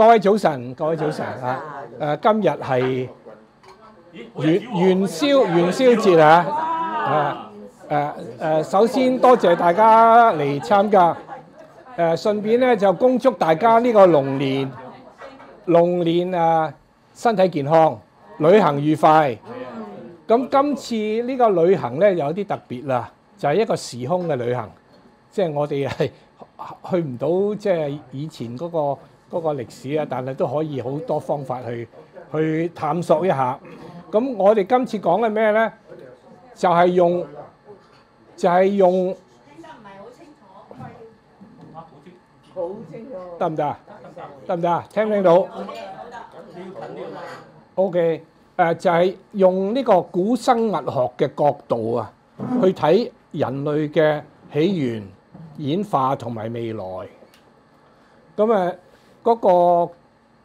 各位早晨，各位早晨啊！誒，今日係元元宵元宵節啊！啊誒誒，首先多謝大家嚟參加，誒順便咧就恭祝大家呢個龍年龍年啊身體健康，旅行愉快。咁今次呢個旅行咧有啲特別啦，就係一個時空嘅旅行，即係我哋係 去唔到即係以前嗰個嗰個歷史啊，但係都可以好多方法去去探索一下。咁我哋今次講嘅咩咧？就係用就係用得唔系好清楚。得唔得啊？得唔得啊？聽唔聽到？OK，誒就係用呢個古生物學嘅角度啊，去睇人類嘅起源、演化同埋未來。咁誒嗰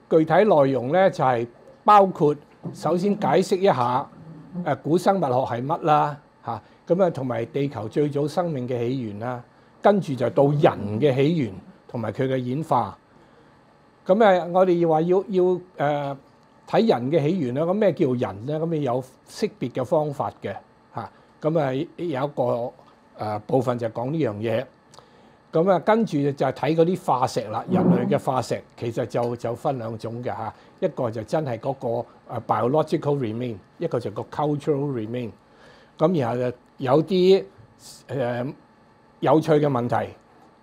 個具體內容咧，就係包括首先解釋一下誒古生物學係乜啦，嚇咁啊，同埋地球最早生命嘅起源啦，跟住就到人嘅起源同埋佢嘅演化。咁誒，我哋要話要要誒睇人嘅起源啦。咁咩叫人咧？咁你有識別嘅方法嘅嚇。咁啊有一個誒部分就講呢樣嘢。咁啊跟住就係睇嗰啲化石啦，人類嘅化石其實就就分兩種嘅嚇。一個就真係嗰個 biological remain，一個就個 cultural remain。咁然後就有啲誒有趣嘅問題，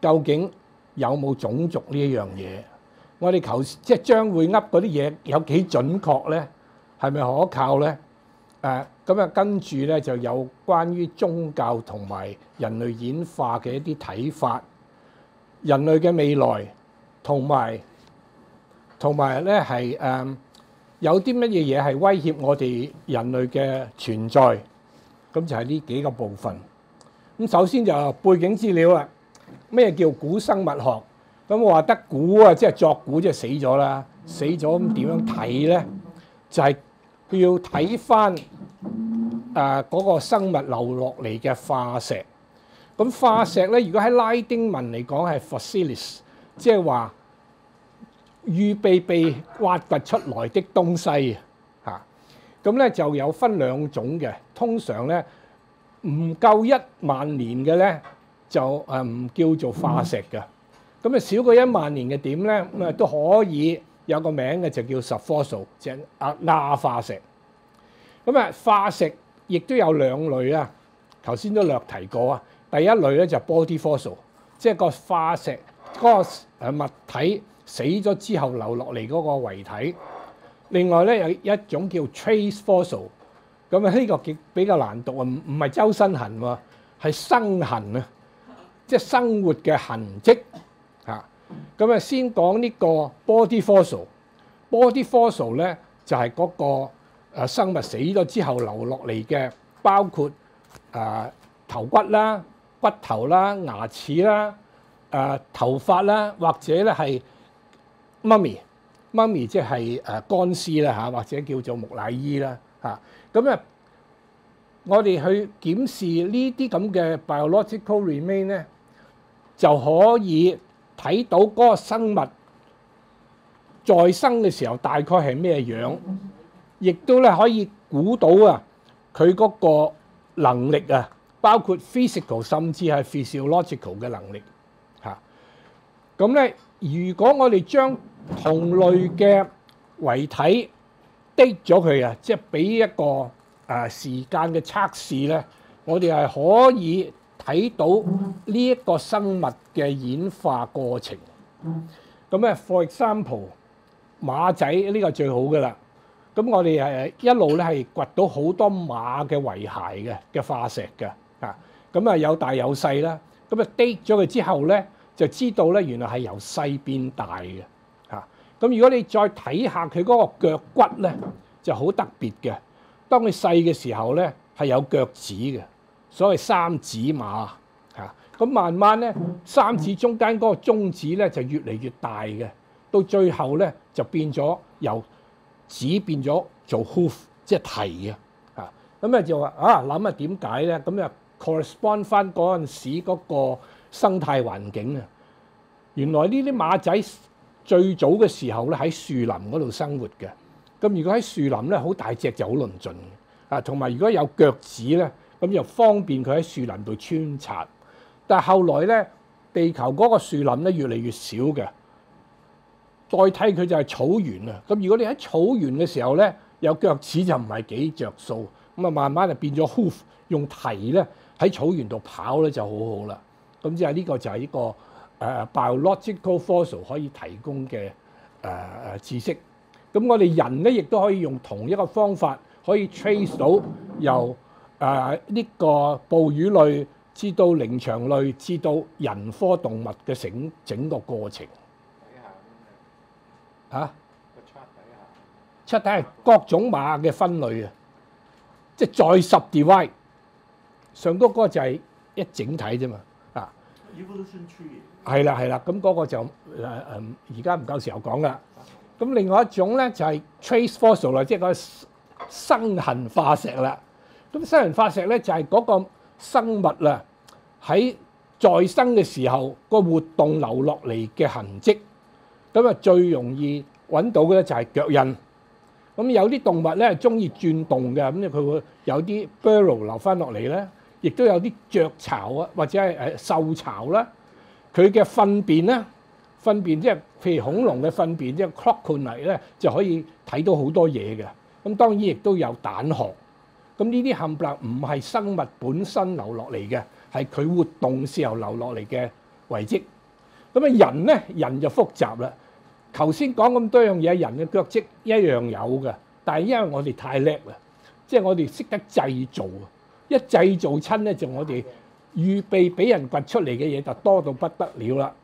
究竟有冇種族呢一樣嘢？我哋求即係將會噏嗰啲嘢有幾準確咧？係咪可靠咧？誒咁啊，跟住咧就有關於宗教同埋人類演化嘅一啲睇法，人類嘅未來同埋同埋咧係誒有啲乜嘢嘢係威脅我哋人類嘅存在？咁就係呢幾個部分。咁首先就背景資料啦。咩叫古生物學？咁我話得古啊，即係作古，即係死咗啦。死咗咁點樣睇咧？就係佢要睇翻誒嗰個生物留落嚟嘅化石。咁化石咧，如果喺拉丁文嚟講係 fossilis，即係話預備被挖掘出來的東西啊。咁咧就有分兩種嘅，通常咧唔夠一萬年嘅咧就誒唔叫做化石嘅。咁啊少過一萬年嘅點咧咁啊都可以有個名嘅就叫 subfossil，即係啊亞化石。咁啊化石亦都有兩類啊，頭先都略提過啊。第一類咧就 body fossil，即係個化石嗰個物體死咗之後留落嚟嗰個遺體。另外咧有一種叫 trace fossil，咁啊呢個極比較難讀啊，唔唔係周身痕喎，係生痕啊，即係生活嘅痕跡嚇。咁啊先講呢個 body fossil，body fossil 咧就係嗰個誒生物死咗之後留落嚟嘅，包括誒頭骨啦、骨頭啦、牙齒啦、誒頭髮啦，或者咧係 mummy。媽咪即係誒乾屍啦嚇，或者叫做木乃伊啦嚇。咁啊，我哋去檢視呢啲咁嘅 biological remain 咧，就可以睇到嗰個生物再生嘅時候大概係咩樣，亦都咧可以估到啊佢嗰個能力啊，包括 physical 甚至係 physiological 嘅能力嚇。咁咧，如果我哋將同類嘅遺體滴咗佢啊，即係俾一個誒、呃、時間嘅測試咧，我哋係可以睇到呢一個生物嘅演化過程。咁咧，for example，馬仔呢個最好噶啦。咁我哋係一路咧係掘到好多馬嘅遺骸嘅嘅化石嘅啊。咁啊有大有細啦。咁啊滴咗佢之後咧，就知道咧原來係由細變大嘅。咁如果你再睇下佢嗰個腳骨咧，就好特別嘅。當佢細嘅時候咧，係有腳趾嘅，所謂三指馬嚇。咁慢慢咧，三指中間嗰個中指咧就越嚟越大嘅，到最後咧就變咗由指變咗做 hoof，即係蹄啊嚇。咁啊就話啊諗下點解咧？咁啊 correspond 翻嗰陣時嗰個生態環境啊，原來呢啲馬仔。最早嘅時候咧喺樹林嗰度生活嘅。咁如果喺樹林咧，好大隻就好論盡啊。同埋如果有腳趾咧，咁就方便佢喺樹林度穿插。但係後來咧，地球嗰個樹林咧越嚟越少嘅，代替佢就係草原啊。咁如果你喺草原嘅時候咧，有腳趾就唔係幾着數，咁啊慢慢就變咗 hoof，用蹄咧喺草原度跑咧就好好啦。咁即係呢個就係呢個誒 biological fossil 可以提供嘅誒誒知識。咁我哋人咧亦都可以用同一個方法，可以 trace 到由誒呢個哺乳類至到靈長類至到人科動物嘅整整個過程底下咁嚇。啊出體係各種馬嘅分類啊，即係再 subdivide 上高嗰個就係一整體啫嘛，啊係啦係啦，咁嗰個就誒誒而家唔夠時候講啦。咁另外一種咧就係 trace fossil 啦，即係個生痕化石啦。咁生痕化石咧就係嗰個生物啦喺再生嘅時候個活動留落嚟嘅痕跡。咁啊最容易揾到嘅咧就係腳印。咁有啲動物咧係中意轉動嘅，咁佢會有啲 burrow 留翻落嚟咧，亦都有啲雀巢啊，或者係誒獸巢啦。佢嘅糞便咧，糞便即係譬如恐龍嘅糞便，即係 crocodile 咧，就可以睇到好多嘢嘅。咁當然亦都有蛋殼。咁呢啲冚唪唥唔係生物本身留落嚟嘅，係佢活動時候留落嚟嘅遺跡。咁啊人咧，人就複雜啦。頭先講咁多樣嘢，人嘅腳跡一樣有嘅，但係因為我哋太叻啦，即係我哋識得製造啊！一製造親咧，就我哋預備俾人掘出嚟嘅嘢就多到不得了啦。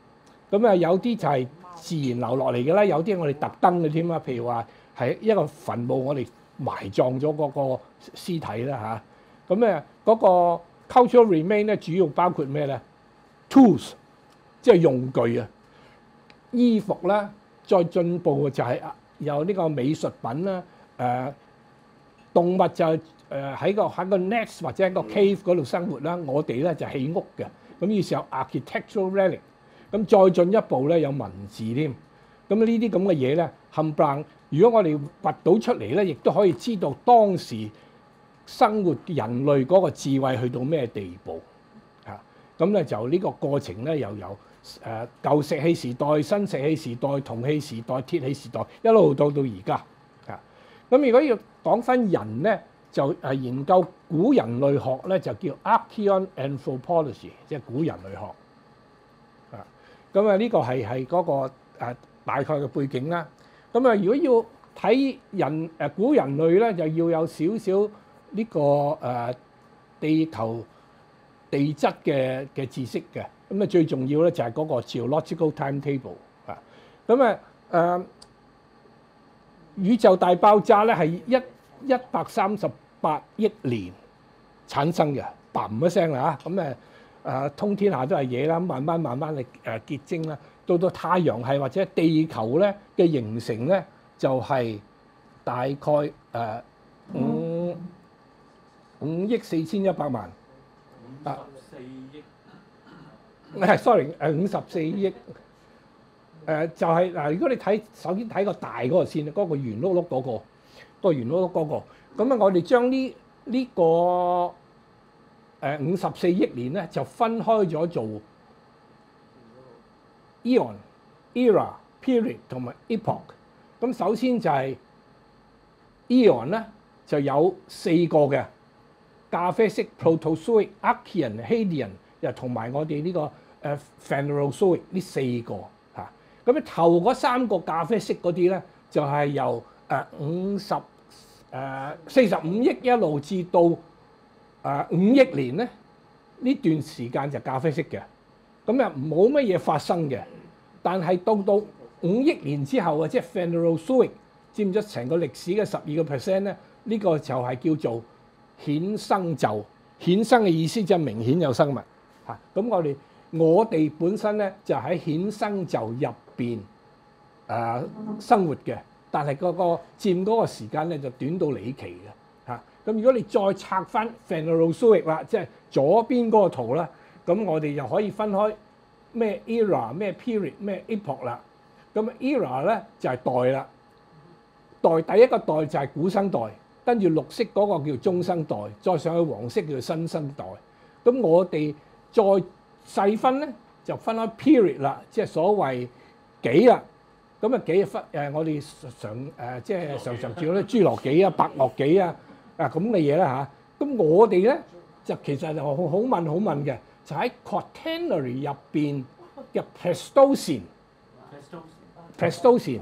咁啊，有啲就係自然流落嚟嘅啦，有啲我哋特登嘅添啊。譬如話係一個墳墓，我哋埋葬咗嗰個屍體啦吓，咁咧嗰個 cultural remain 咧，主要包括咩咧？tools，即係用具啊，衣服啦。再進步嘅就係有呢個美術品啦，誒、呃、動物就誒喺個喺個 nest 或者喺個 cave 嗰度生活啦。我哋咧就起屋嘅，咁於是有 architectural relic，咁再進一步咧有文字添。咁呢啲咁嘅嘢咧冚唪唥，如果我哋掘到出嚟咧，亦都可以知道當時生活人類嗰個智慧去到咩地步嚇。咁咧就呢個過程咧又有。誒舊石器時代、新石器時代、銅器時代、鐵器時代，一路到到而家啊！咁如果要講翻人咧，就係研究古人類學咧，就叫 Archaean Anthropology，即係古人類學啊。咁啊，呢個係係嗰個大概嘅背景啦。咁啊，如果要睇人誒古人類咧，就要有少少呢個誒地球地質嘅嘅知識嘅。咁啊，最重要咧就係嗰個 geological timetable 啊。咁啊，誒宇宙大爆炸咧係一一百三十八億年產生嘅，嘭一聲啦嚇。咁誒誒，通天下都係嘢啦，慢慢慢慢嚟誒結晶啦。到到太陽系或者地球咧嘅形成咧，就係大概誒五五億四千一百萬。五十四億，誒，sorry，誒五十四億，誒就係嗱，如果你睇首先睇個大嗰個先，嗰個圓碌碌嗰個，個圓碌碌嗰個，咁啊，我哋將呢呢個誒五十四億年咧，就分開咗做 eon、era、period 同埋 epoch。咁首先就係 eon 咧，就有四個嘅。咖啡色 protozoic、Archean、Hadean，又同埋我哋呢個誒 Phanerozoic 呢四個嚇。咁咧頭嗰三個咖啡色嗰啲咧，就係由誒五十誒四十五億一路至到誒五億年咧，呢段時間就咖啡色嘅。咁又冇乜嘢發生嘅。但係到到五億年之後啊，即係 Phanerozoic 佔咗成個歷史嘅十二個 percent 咧，呢個就係叫做衍生就衍生嘅意思即係明顯有生物嚇，咁我哋我哋本身咧就喺衍生就入邊誒生活嘅，但係嗰個佔嗰個時間咧就短到離奇嘅嚇。咁如果你再拆翻 Phanerozoic 啦，即係左邊嗰個圖啦，咁我哋又可以分開咩 era、咩 period、咩 epoch 啦。咁 era 咧就係、代啦，代第一個代就係古生代，跟住綠色嗰個叫中生代，再上去黃色叫新生代。咁我哋再細分咧，就分開 period 啦，即係所謂幾啦。咁啊紀分誒，我哋常誒即係常常叫咧侏羅紀啊、白堊紀啊啊咁嘅嘢啦嚇。咁我哋咧就其實就好好問好問嘅，就喺 Quaternary 入邊嘅 Pleistocene。Pestocene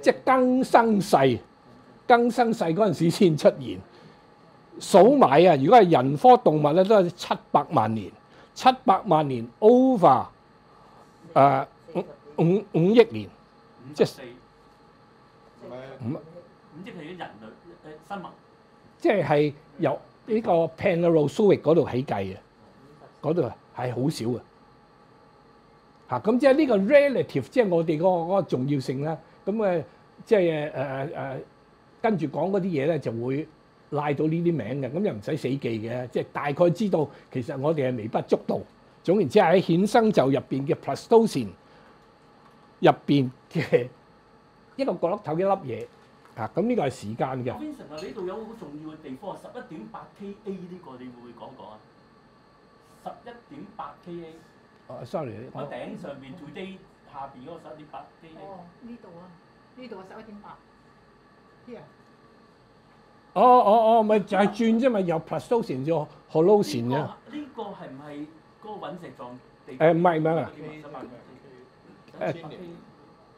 即係更生世，更生世嗰陣時先出現。數埋啊，如果係人科動物咧，都係七百萬年，七百萬年 over 誒、五五五億年，即係五四唔係五五億係啲人類誒生物，即係係由呢個 Paleozoic 嗰度起計嘅，嗰度係好少嘅。嚇，咁即係呢個 relative，即係我哋嗰個嗰個重要性啦。咁誒，即係誒誒誒，跟住講嗰啲嘢咧，就會拉到呢啲名嘅，咁又唔使死記嘅，即係大概知道其實我哋係微不足道。總言之喺衍生就入邊嘅 Pleistocene 入邊嘅一個角落頭一粒嘢。啊，咁呢個係時間嘅。Vincent 啊，呢度有好重要嘅地方啊，十一點八 KA 呢個你會唔會講講啊？十一點八 KA，哦，sorry，我頂上邊 today 下邊嗰個十一點八 KA，哦，呢度啊，呢度啊十一點八，here 哦哦哦，咪就係轉啫嘛，由 Pleistocene 咗 Holocene 嘅。呢個呢個係唔係嗰個隕石狀地？誒唔係唔係唔係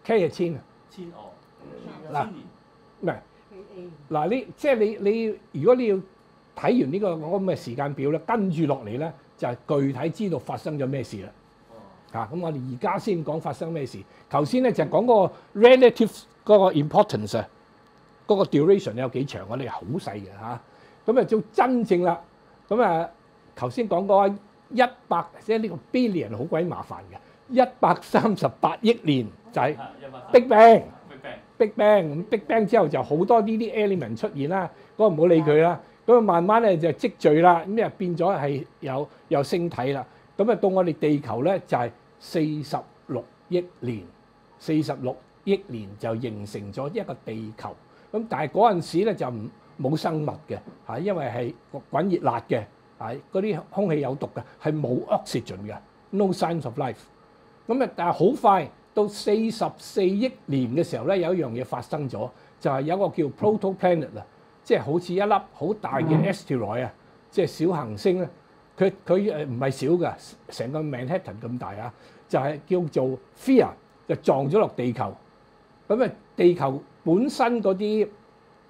K 係千啊，千哦，嗱。嗱你即係你你如果你要睇完呢、個咁嘅時間表咧，跟住落嚟咧就係、具體知道發生咗咩事啦。哦，嚇、咁我哋而家先講發生咩事。頭先咧就講嗰個 relative 嗰個 importance 啊，嗰個 duration 有幾長，我哋好細嘅嚇。咁啊做真正啦，咁啊頭先講過一百即係呢個 billion 好鬼麻煩嘅，一百三十八億年就係 Big Bang。Big Bang，Big Bang 咁 Big Bang 之後就好多呢啲 element 出現啦，嗰個唔好理佢啦。咁啊慢慢咧就積聚啦，咁啊變咗係有有星體啦。咁啊到我哋地球咧就係四十六億年，四十六億年就形成咗一個地球。咁但係嗰陣時咧就唔冇生物嘅嚇，因為係滾熱辣嘅，係嗰啲空氣有毒嘅，係冇 oxygen 嘅，no signs of life。咁啊，但係好快到四十四億年嘅時候咧，有一樣嘢發生咗，就係、有一個叫 protoplanet 啊，即係好似一粒好大嘅 asteroid 啊，即係小行星咧。佢佢誒唔係少㗎，成個 Manhattan 咁大啊，就係、叫做 Fear 就撞咗落地球。咁啊，地球本身嗰啲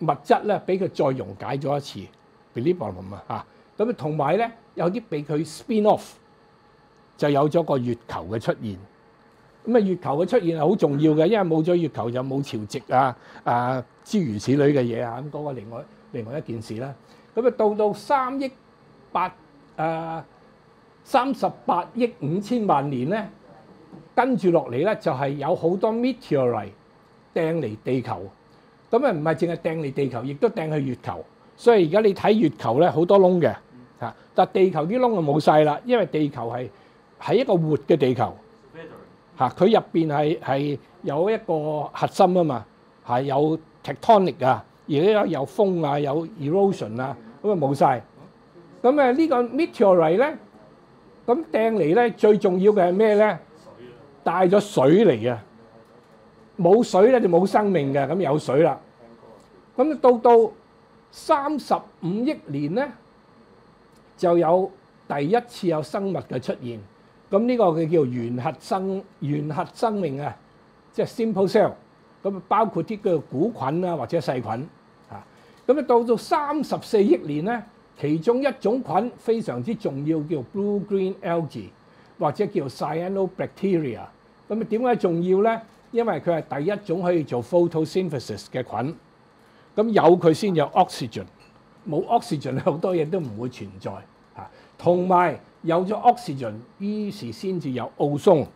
物質咧，俾佢再溶解咗一次 b e l i e v e 咁啊嚇。咁啊，同埋咧有啲俾佢 spin off，就有咗個月球嘅出現。咁啊，月球嘅出現係好重要嘅，因為冇咗月球就冇潮汐啊啊諸如此類嘅嘢啊，咁嗰個另外另外一件事啦。咁啊，到到三億八誒三十八億五千萬年咧，跟住落嚟咧就係、有好多 meteorite 掟嚟地球。咁啊，唔係淨係掟嚟地球，亦都掟去月球。所以而家你睇月球咧，好多窿嘅嚇，但地球啲窿就冇晒啦，因為地球係係一個活嘅地球。嚇，佢入邊係係有一個核心啊嘛，係有 tectonic 啊，而家有風啊，有 erosion 啊，咁啊冇晒。咁啊呢個 meteorite 咧，咁掟嚟咧最重要嘅係咩咧？帶咗水嚟啊，冇水咧就冇生命嘅，咁有水啦。咁到到三十五億年咧，就有第一次有生物嘅出現。咁呢個佢叫原核生原核生命啊，即係 simple cell。咁包括啲叫古菌啊或者細菌啊。咁啊到到三十四億年咧，其中一種菌非常之重要，叫 blue green algae 或者叫 cyanobacteria。咁啊點解重要咧？因為佢係第一種可以做 photosynthesis 嘅菌。咁有佢先有 oxygen，冇 oxygen 好多嘢都唔會存在嚇。同埋有咗 oxygen，於是先至有奧松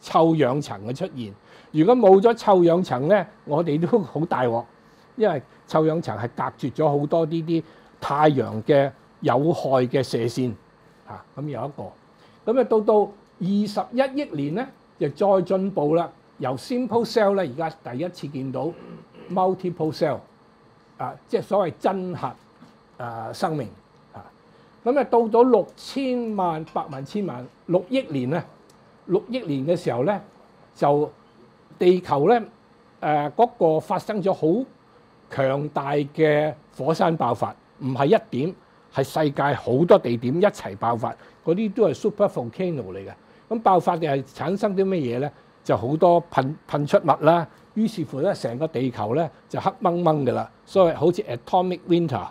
臭氧層嘅出現。如果冇咗臭氧層咧，我哋都好大鑊，因為臭氧層係隔絕咗好多呢啲太陽嘅有害嘅射線嚇。咁、有一個，咁啊到到二十一億年咧，就再進步啦。由 simple cell 咧，而家第一次見到 multiple cell 啊，即係所謂真核啊生命。咁啊，到咗六千萬、百萬、千萬、六億年咧，六億年嘅時候咧，就地球咧誒嗰個發生咗好強大嘅火山爆發，唔係一點，係世界好多地點一齊爆發，嗰啲都係 super volcano 嚟嘅。咁爆發嘅係產生啲乜嘢咧？就好多噴噴出物啦，於是乎咧，成個地球咧就黑掹掹嘅啦，所以好似 atomic winter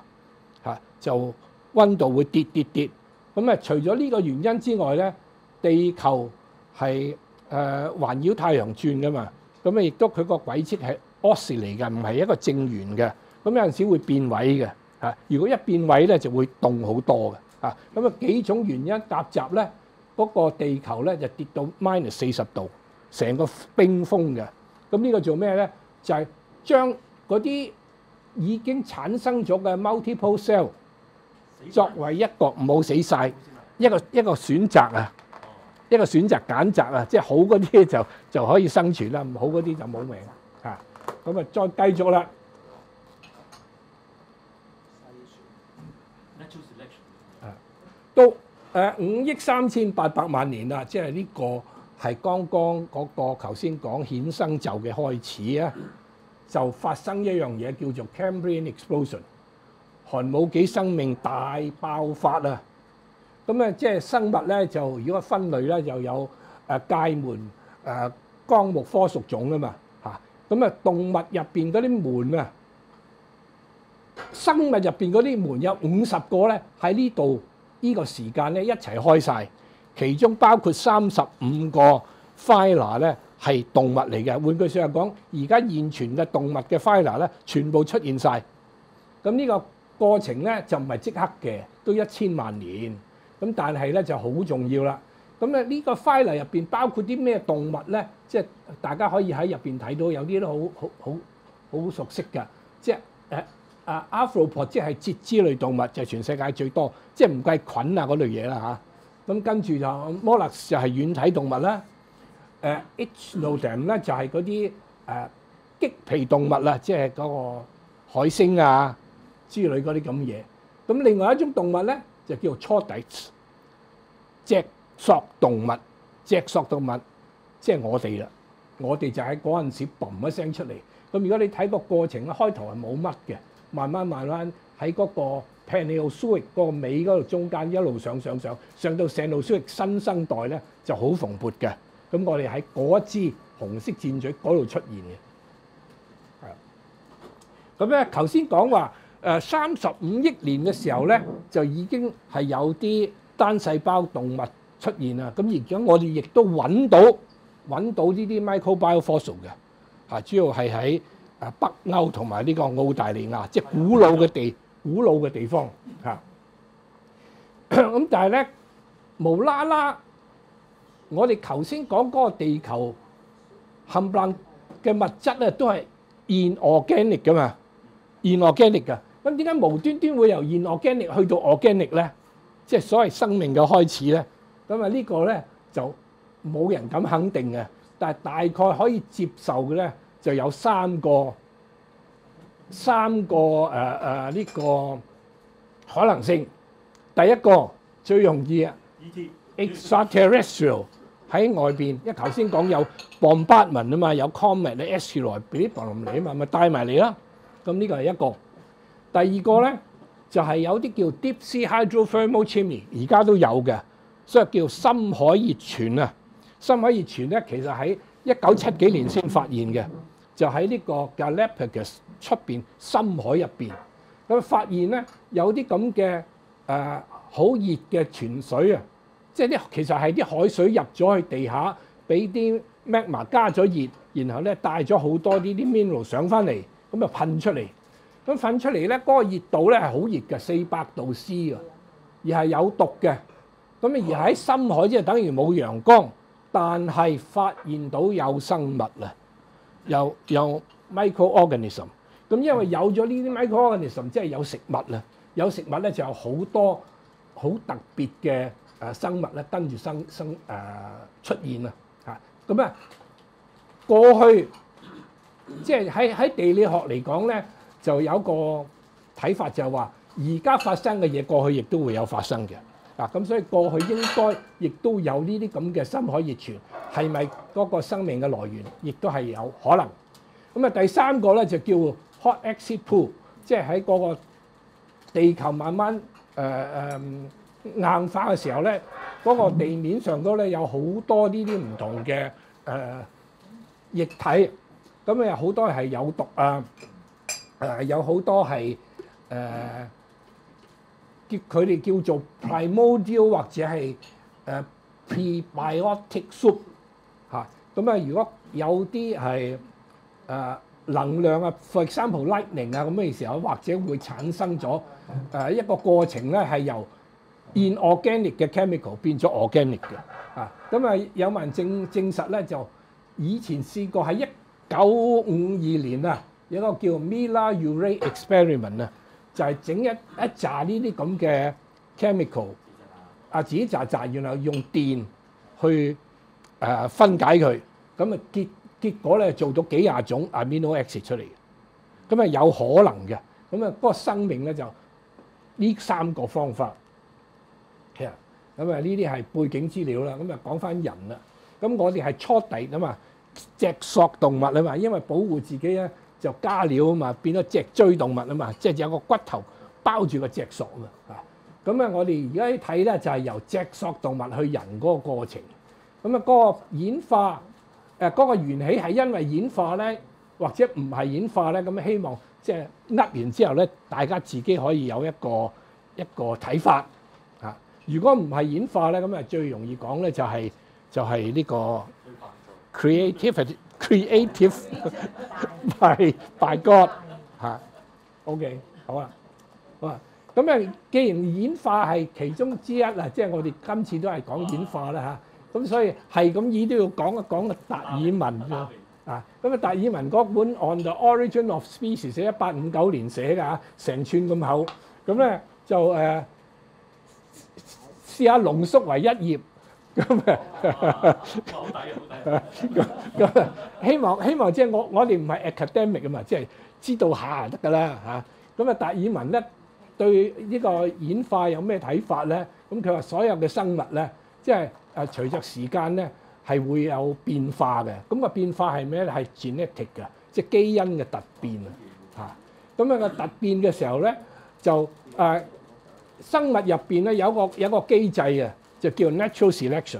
嚇、就温度會跌跌跌。咁啊，除咗呢個原因之外咧，地球係誒、呃、環繞太陽轉噶嘛，咁啊亦都佢個軌跡係 oscill 嚟嘅，唔係一個正圓嘅。咁有陣時會變位嘅嚇、如果一變位咧，就會凍好多嘅嚇。咁啊幾種原因夾雜咧，嗰、個地球咧就跌到 minus 四十度。成個冰封嘅，咁呢個做咩咧？就係、將嗰啲已經產生咗嘅 multiple cell 作為一個唔好死晒，一個一個選擇啊，一個選擇揀擇啊，即係好嗰啲就 就可以生存啦，唔好嗰啲就冇命嚇。咁啊，再繼續啦。到誒五億三千八百萬年啦，即係呢個係剛剛嗰個頭先講衍生就嘅開始啊，就發生一樣嘢叫做 Cambrian explosion，寒武紀生命大爆發啊！咁咧即係生物咧就如果分類咧就有誒界門誒綱目科屬種啊嘛嚇，咁啊動物入邊嗰啲門啊，生物入邊嗰啲門有五十個咧喺呢度。呢個時間咧一齊開晒，其中包括三十五個 f i l a 咧係動物嚟嘅。換句説話講，而家現存嘅動物嘅 f i l a 咧全部出現晒。咁呢個過程咧就唔係即刻嘅，都一千萬年。咁但係咧就好重要啦。咁咧呢個 file 入邊包括啲咩動物咧？即係大家可以喺入邊睇到，有啲都好好好好熟悉㗎，即係誒。啊 a f r o p o d 即係節肢類動物，就、全世界最多，即係唔計菌啊嗰類嘢啦嚇。咁跟住就 Mollus 就係軟體動物啦。誒 ichnodon 咧就係嗰啲誒棘皮動物啦，即係嗰個海星啊之類嗰啲咁嘢。咁另外一種動物咧就叫做 chordates，脊索動物。脊索動物即係我哋啦，我哋就喺嗰陣時嘣一聲出嚟。咁如果你睇個過程咧，開頭係冇乜嘅。慢慢慢慢喺嗰個 p a n e o s u i c 嗰個尾嗰度中間一路上上上上到 Cenozoic 新生代咧就好蓬勃嘅。咁我哋喺嗰一支紅色箭嘴嗰度出現嘅。係。咁咧頭先講話誒三十五億年嘅時候咧，就已經係有啲單細胞動物出現啦。咁而家我哋亦都揾到揾到呢啲 microbial fossil 嘅。啊，主要係喺啊北歐同埋呢個澳大利亞，即係古老嘅地，古老嘅地方嚇。咁、但係咧，無啦啦，我哋頭先講嗰個地球冚唪唥嘅物質咧，都係 inorganic 噶嘛，inorganic 噶。咁點解無端端會由 inorganic 去到 organic 咧？即係所謂生命嘅開始咧。咁啊，呢個咧就冇人敢肯定嘅，但係大概可以接受嘅咧。就有三個三個誒誒呢個可能性。第一個最容易啊 E.T.，extraterrestrial 喺外邊，因為頭先講有 bombardment 啊嘛，有 comet 咧 asteroid 俾啲嚟嚟啊嘛，咪帶埋嚟啦。咁呢個係一個。第二個咧就係、有啲叫 deep sea hydrothermal chimney，而家都有嘅，所以叫深海熱泉啊。深海熱泉咧，其實喺一九七幾年先發現嘅。就喺呢個 Galapagos 出邊深海入邊，咁發現咧有啲咁嘅誒好熱嘅泉水啊，即係啲其實係啲海水入咗去地下，俾啲 magma 加咗熱，然後咧帶咗好多呢啲 mineral 上翻嚟，咁就噴出嚟。咁噴出嚟咧，嗰、個熱度咧係好熱嘅，四百度 C 啊，而係有毒嘅。咁而喺深海即係等於冇陽光，但係發現到有生物啊！有有 microorganism，咁因為有咗呢啲 microorganism，即係有食物啦。有食物咧就有好多好特別嘅誒生物咧跟住生生誒、出現啊嚇。咁啊，過去即係喺喺地理學嚟講咧，就有個睇法就係話，而家發生嘅嘢過去亦都會有發生嘅。嗱，咁所以過去應該亦都有呢啲咁嘅深海熱泉，係咪嗰個生命嘅來源，亦都係有可能。咁啊，第三個咧就叫 hot exit pool，即係喺嗰個地球慢慢誒誒、硬化嘅時候咧，嗰、個地面上高咧有好多呢啲唔同嘅誒、液體，咁啊好多係有毒啊，誒、有好多係誒。叫佢哋叫做 primordial 或者係誒 prebiotic soup 嚇。咁啊，如果有啲係誒能量啊，for example lightning 啊咁嘅時候，或者會產生咗誒、一個過程咧，係由 inorganic 嘅 chemical 變咗 organic 嘅啊。咁啊，有人證證實咧，就以前試過喺一九五二年啊，有一個叫 Miller Urey experiment 啊。就係整一一紮呢啲咁嘅 chemical 啊，自己扎扎，然後用電去誒、分解佢，咁啊結結果咧做到幾廿種 amino acid 出嚟嘅，咁啊有可能嘅，咁啊嗰個生命咧就呢三個方法，其實咁啊呢啲係背景資料啦，咁啊講翻人啦，咁我哋係初地啊嘛，脊索動物啊嘛，因為保護自己咧。就加料啊嘛，變咗脊椎動物啊嘛，即係有個骨頭包住個脊索啊嘛，啊，咁啊我哋而家睇咧就係由脊索動物去人嗰個過程，咁啊嗰個演化誒嗰、個緣起係因為演化咧，或者唔係演化咧，咁希望即係噏完之後咧，大家自己可以有一個一個睇法啊。如果唔係演化咧，咁啊最容易講咧就係、就係、呢個 creativity creative。by by God 嚇，OK 好啊，好啊。咁啊，既然演化係其中之一啊，即係我哋今次都係講演化啦嚇。咁所以係咁意都要講一講個達爾文㗎啊。咁啊，達爾文嗰本《On the Origin of Species》寫一八五九年寫㗎嚇，成寸咁厚。咁咧就誒試下濃縮為一頁。咁啊〜好抵啊，好抵！咁咁啊，希望希望即係我我哋唔係 academic 啊嘛，即係知道下就得㗎啦嚇。咁啊，達爾文咧對呢個演化有咩睇法咧？咁佢話所有嘅生物咧，即係誒隨着時間咧係會有變化嘅。咁個變化係咩咧？係 genetic 嘅，即係基因嘅突變啊嚇。咁啊個突變嘅時候咧，就誒生物入邊咧有一個有一個機制啊，就叫 natural selection。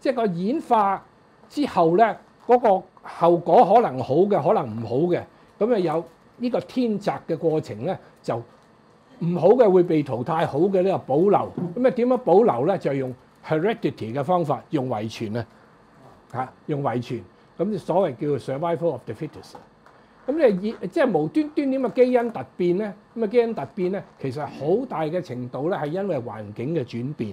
即係個演化之後咧，嗰、個後果可能好嘅，可能唔好嘅，咁啊有呢個天擇嘅過程咧，就唔好嘅會被淘汰，好嘅咧就保留。咁啊點樣保留咧？就用 heredity 嘅方法，用遺傳啊嚇，用遺傳。咁就所謂叫做 survival of the fittest。咁你以即係無端端點嘅基因突變咧？咁啊基因突變咧，其實好大嘅程度咧係因為環境嘅轉變。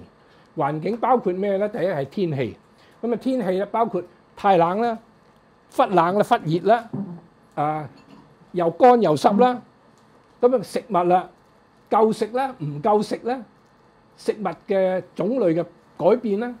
環境包括咩咧？第一係天氣，咁啊天氣咧包括太冷啦、忽冷啦、忽熱啦，啊又乾又濕啦，咁啊食物啦，夠食啦、唔夠食啦，食物嘅種類嘅改變啦，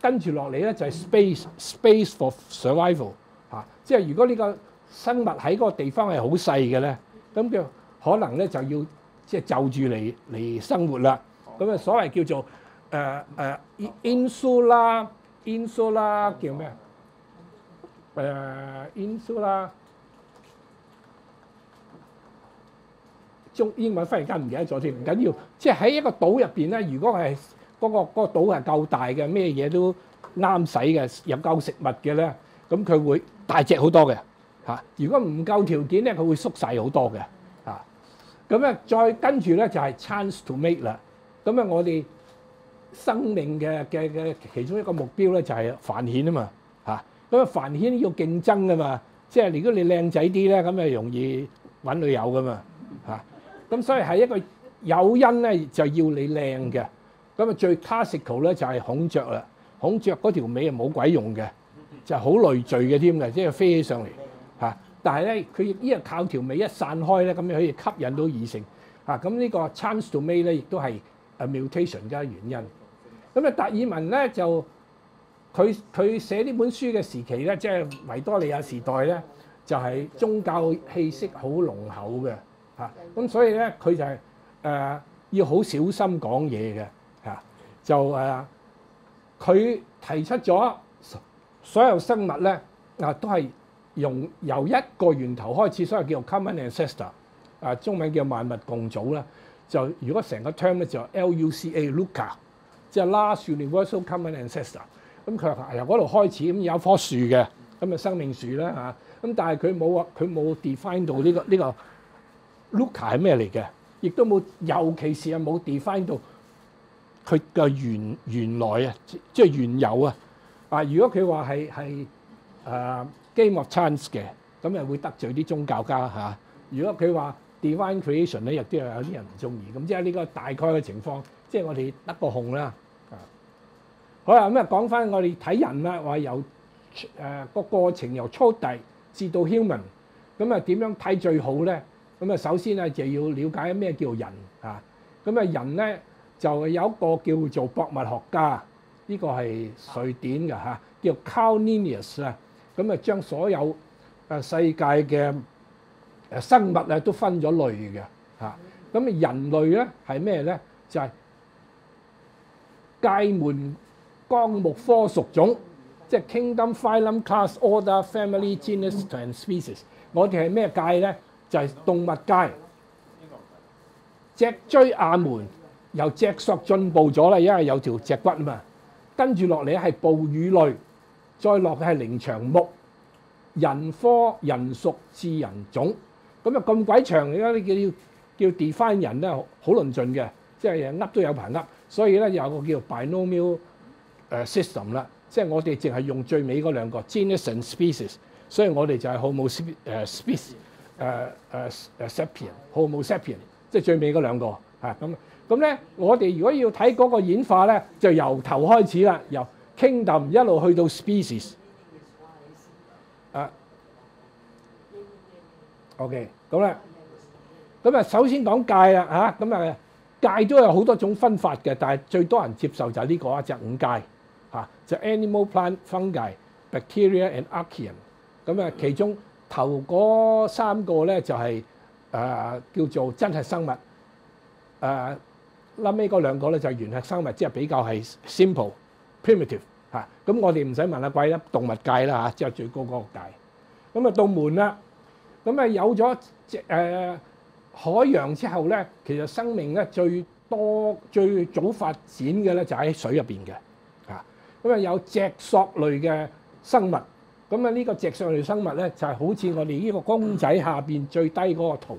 跟住落嚟咧就係 space space for survival 嚇、即係如果呢個生物喺嗰個地方係好細嘅咧，咁佢可能咧就要即係就住嚟嚟生活啦。咁啊所謂叫做誒誒 insula insula 叫咩啊？誒 insula 中英文忽然間唔記得咗添，唔緊要。即係喺一個島入邊咧，如果係嗰、個嗰、個島係夠大嘅，咩嘢都啱使嘅，有夠食物嘅咧，咁佢會大隻好多嘅嚇、如果唔夠條件咧，佢會縮細好多嘅嚇。咁咧再跟住咧就係、chance to make 啦。咁啊，我哋生命嘅嘅嘅其中一個目標咧就係繁衍啊嘛嚇。咁啊繁衍要競爭噶嘛，即係如果你靚仔啲咧，咁啊容易揾女友噶嘛嚇。咁所以係一個誘因咧，就要你靚嘅。咁啊最 classical 咧就係孔雀啦，孔雀嗰條尾係冇鬼用嘅，就好累贅嘅添嘅，即係飛起上嚟嚇。但係咧，佢呢個靠條尾一散開咧，咁樣可以吸引到異性嚇。咁呢個 chance to mate 咧，亦都係誒 mutation 嘅原因。咁啊，達爾文咧就佢佢寫呢本書嘅時期咧，即係維多利亞時代咧，就係、宗教氣息好濃厚嘅嚇。咁、所以咧，佢就係、誒、要好小心講嘢嘅嚇。就誒，佢、提出咗所有生物咧啊，都係用由一個源頭開始，所以叫做 common ancestor 啊，中文叫萬物共祖啦。就如果成個 term 咧就 LUCA LUCA，即係 last universal common ancestor。咁佢話由嗰度開始，咁有一棵樹嘅，咁啊生命樹啦嚇。咁但係佢冇話佢冇 define 到呢、個呢、個 LUCA 係咩嚟嘅，亦都冇，尤其是係冇 define 到佢嘅原原來啊，即係原有啊。啊，如果佢話係係誒 game of chance 嘅，咁又會得罪啲宗教家嚇、如果佢話 divine creation 咧，亦都有有啲人唔中意。咁即係呢個大概嘅情況，即係我哋得個控啦。啊，好啦，咁啊講翻我哋睇人啦，話由誒個、過程由初地至到 human，咁啊點樣睇最好咧？咁啊首先咧就要了解咩叫人啊。咁啊人咧就有一個叫做博物學家，呢、個係瑞典嘅嚇、叫 Carl Linnaeus 啊。咁啊將所有誒世界嘅生物咧都分咗類嘅嚇。咁啊人類咧係咩咧？就係、界門綱目科屬種，即係 kingdom、phylum、class、order、family、genus and species。我哋係咩界咧？就係、動物界。脊椎亞門由脊索進步咗啦，因為有條脊骨啊嘛。跟住落嚟係哺乳類，再落嘅係靈長目、人科、人屬、智人種。咁啊咁鬼長，而家啲叫叫 define 人咧，好論盡嘅，即係噏都有排噏。所以咧有個叫 binomial 誒 system 啦，即係我哋淨係用最尾嗰兩個 genus and species，所以我哋就係 homo species 誒誒 sapien homo sapien，即係最尾嗰兩個嚇咁。咁咧，我哋如果要睇嗰個演化咧，就由頭開始啦，由 kingdom 一路去到 species。啊，OK，咁咧，咁啊首先講界啦嚇，咁啊界都有好多種分法嘅，但係最多人接受就係呢、個啊，就係五界嚇，就 animal、plant、fungi、bacteria and archaean。咁啊，其中頭嗰三個咧就係、誒、叫做真係生物，誒後尾嗰兩個咧就係原核生物，即係比較係 simple、primitive 嚇。咁我哋唔使問阿貴啦，動物界啦嚇，即係最高嗰個界。咁啊到門啦，咁啊有咗隻誒海洋之後咧，其實生命咧最多最早發展嘅咧就喺水入邊嘅啊。咁啊有脊索類嘅生物，咁啊呢個脊索類生物咧就係、好似我哋呢個公仔下邊最低嗰個圖，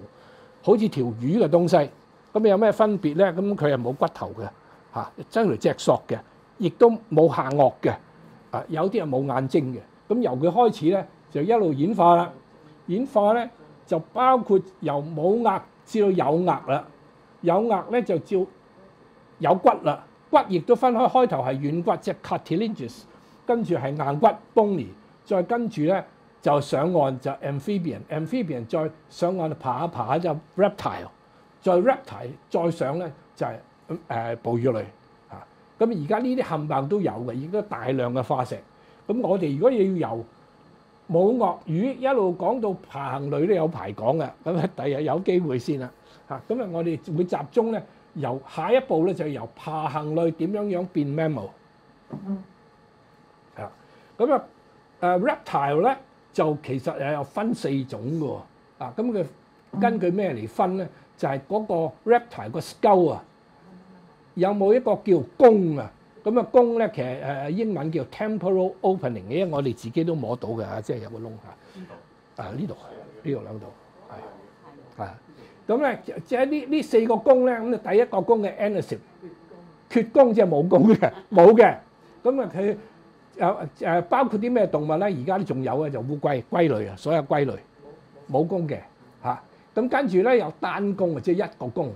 好似條魚嘅東西。咁有咩分別咧？咁佢係冇骨頭嘅嚇，真係脊索嘅，亦都冇下顎嘅。啊，有啲係冇眼睛嘅。咁由佢開始咧，就一路演化啦。演化咧就包括由冇額至到有額啦。有額咧就照有骨啦，骨亦都分開，開頭係軟骨，即係 cartilaginous，跟住係硬骨 bony，再跟住咧就上岸就 amphibian，amphibian 再上岸爬下爬下就 reptile。再 reptile 再上咧就係誒哺乳類嚇。咁而家呢啲冚唪都有嘅，已經大量嘅化石。咁我哋如果要由冇鱷魚一路講到爬行類都有排講嘅，咁啊 第日有機會先啦嚇。咁啊我哋會集中咧由下一步咧就由爬行類點樣樣變 mammal 啊。咁啊誒 reptile 咧就其實誒有分四種嘅喎啊。咁佢根據咩嚟分咧？就係嗰個 reptile 個 skull 啊，有冇一個叫弓啊？咁啊弓咧其實誒英文叫 temporal opening 嘅，因為我哋自己都摸到嘅嚇，即係有個窿嚇。啊呢度呢度兩度係啊。咁咧即係呢呢四個弓咧，咁啊第一個弓嘅 anisip 缺弓即係冇弓嘅，冇嘅。咁啊佢誒誒包括啲咩動物咧？而家都仲有嘅就烏龜、龜類啊，所有龜類冇弓嘅嚇。咁跟住咧有單弓啊，即係一個弓。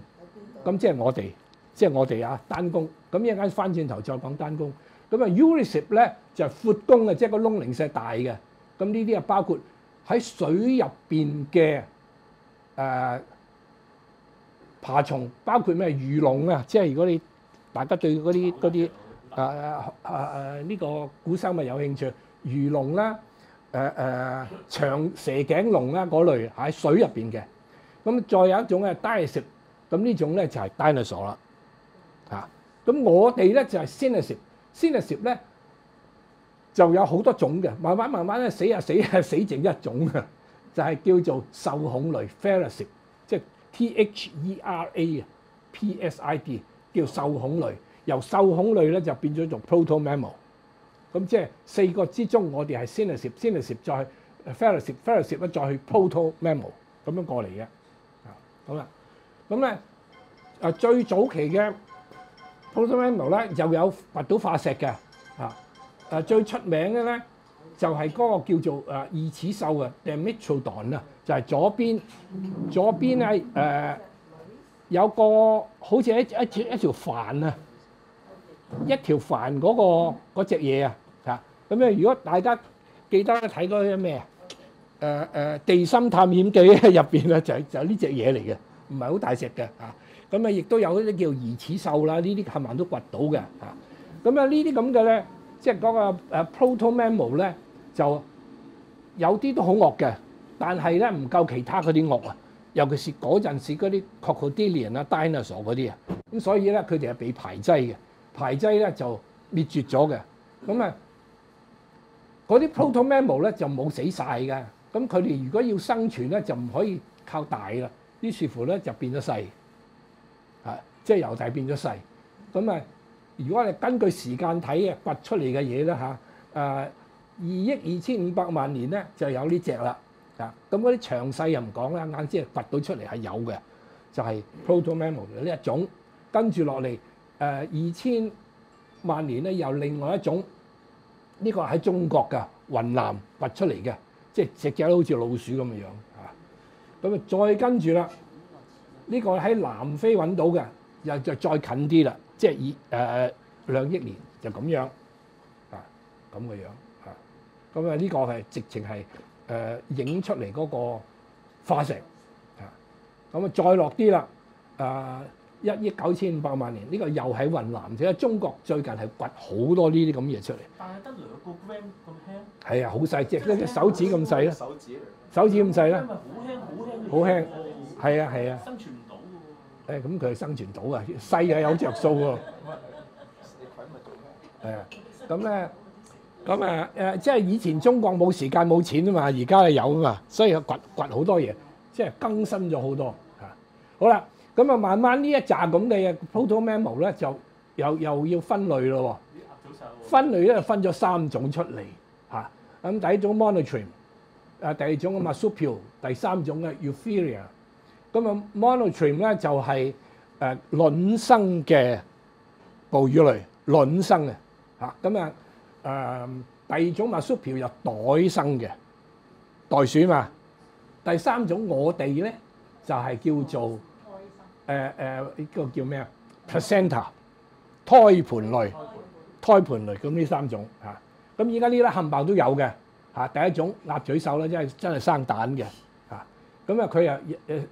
咁即係我哋，即係我哋啊單弓。咁一陣間翻轉頭再講單弓。咁啊 Eurysip 咧就係闊弓嘅，即係個窿零舍大嘅。咁呢啲啊包括喺水入邊嘅誒爬蟲，包括咩魚龍啊？即係如果你大家對嗰啲嗰啲誒誒誒誒呢個古生物有興趣，魚龍啦，誒、誒、長蛇頸龍啦嗰類喺水入邊嘅。咁再有一種咧 dinosaur，咁呢種咧就係 dinosaur 啦。嚇、咁我哋咧就係 synonym，synonym 咧就有好多種嘅，慢慢慢慢咧死下死下死剩一種嘅，就係、叫做受恐類 Therasid，即係 T H E R A 啊，P S I D 叫受恐類。由受恐類咧就變咗做 proto-mammal。咁即係四個之中，我哋係 synonym，synonym 再 Therasid，Therasid 咧再去 proto-mammal 咁樣過嚟嘅。啊，好啦，咁咧誒最早期嘅 proto-mammal 咧又有掘到化石嘅。啊誒最出名嘅咧就係、嗰個叫做誒二齒獸啊 Dimetrodon 啊，就係左邊左邊係誒、有個好似一一條一條帆啊，一條帆嗰、個嗰隻嘢啊嚇。咁咧，如果大家記得睇嗰啲咩啊？誒、誒地心探險記入邊咧就就呢隻嘢嚟嘅，唔係好大隻嘅嚇。咁啊，亦都有啲叫疑似獸啦，呢啲冚唪唥都掘到嘅嚇。咁啊，呢啲咁嘅咧，即係嗰個誒 proto-mammal 咧，就有啲都好惡嘅，但係咧唔夠其他嗰啲惡啊。尤其是嗰陣時嗰啲 crocodilian 啊、dinosaur 嗰啲啊，咁所以咧佢哋係被排擠嘅，排擠咧就滅絕咗嘅。咁啊，嗰啲 proto-mammal 咧就冇死晒嘅。咁佢哋如果要生存咧，就唔可以靠大啦，於是乎咧就變咗細，即係由大變咗細。咁啊，如果你根據時間睇嘅掘出嚟嘅嘢咧嚇，誒二億二千五百萬年咧就有呢只啦。啊，咁嗰啲詳細又唔講啦，硬知係掘到出嚟係有嘅，就係、proto-mammal 呢一種。跟住落嚟誒二千萬年咧，有另外一種，呢、個喺中國嘅，雲南掘出嚟嘅，即係隻隻都好似老鼠咁嘅樣啊。咁啊，再跟住啦，呢、個喺南非揾到嘅，又就再近啲啦，即係以誒兩億年就咁樣啊，咁嘅樣啊。咁啊，呢個係直情係。誒、影出嚟嗰個化石啊，咁啊再落啲啦，誒一億九千五百萬年，呢、個又喺雲南，即係中國最近係掘好多呢啲咁嘢出嚟，但係得兩個 gram 咁輕，係啊，好細隻，一隻手指咁細啦，手指嚟。手指咁細啦，因為好輕好輕，好輕哦係啊係啊。誒咁佢係生存到啊，細嘅有着數喎。係啊，咁咧，咁啊誒，即係以前中國冇時間冇錢啊嘛，而家係有啊嘛，所以掘掘好多嘢，即係更新咗好多嚇。好啦，咁啊慢慢呢一扎咁嘅 proto-mammal 咧，就又又要分類咯喎。分類咧分咗三種出嚟嚇。咁第一種 monotrim，誒第二種啊 m a s u p i a l 第三種嘅 Eutheria。咁啊 monotrim 咧就係誒卵生嘅哺乳類，卵生嘅嚇。咁啊誒第二種 marsupial 又袋生嘅袋鼠嘛。第三種我哋咧就係、叫做誒誒呢個叫咩啊？placenta 胎盤類。胎盤類咁呢三種嚇，咁而家呢啲冚唪唥都有嘅嚇。第一種鴨嘴獸咧，真係真係生蛋嘅嚇。咁啊佢又誒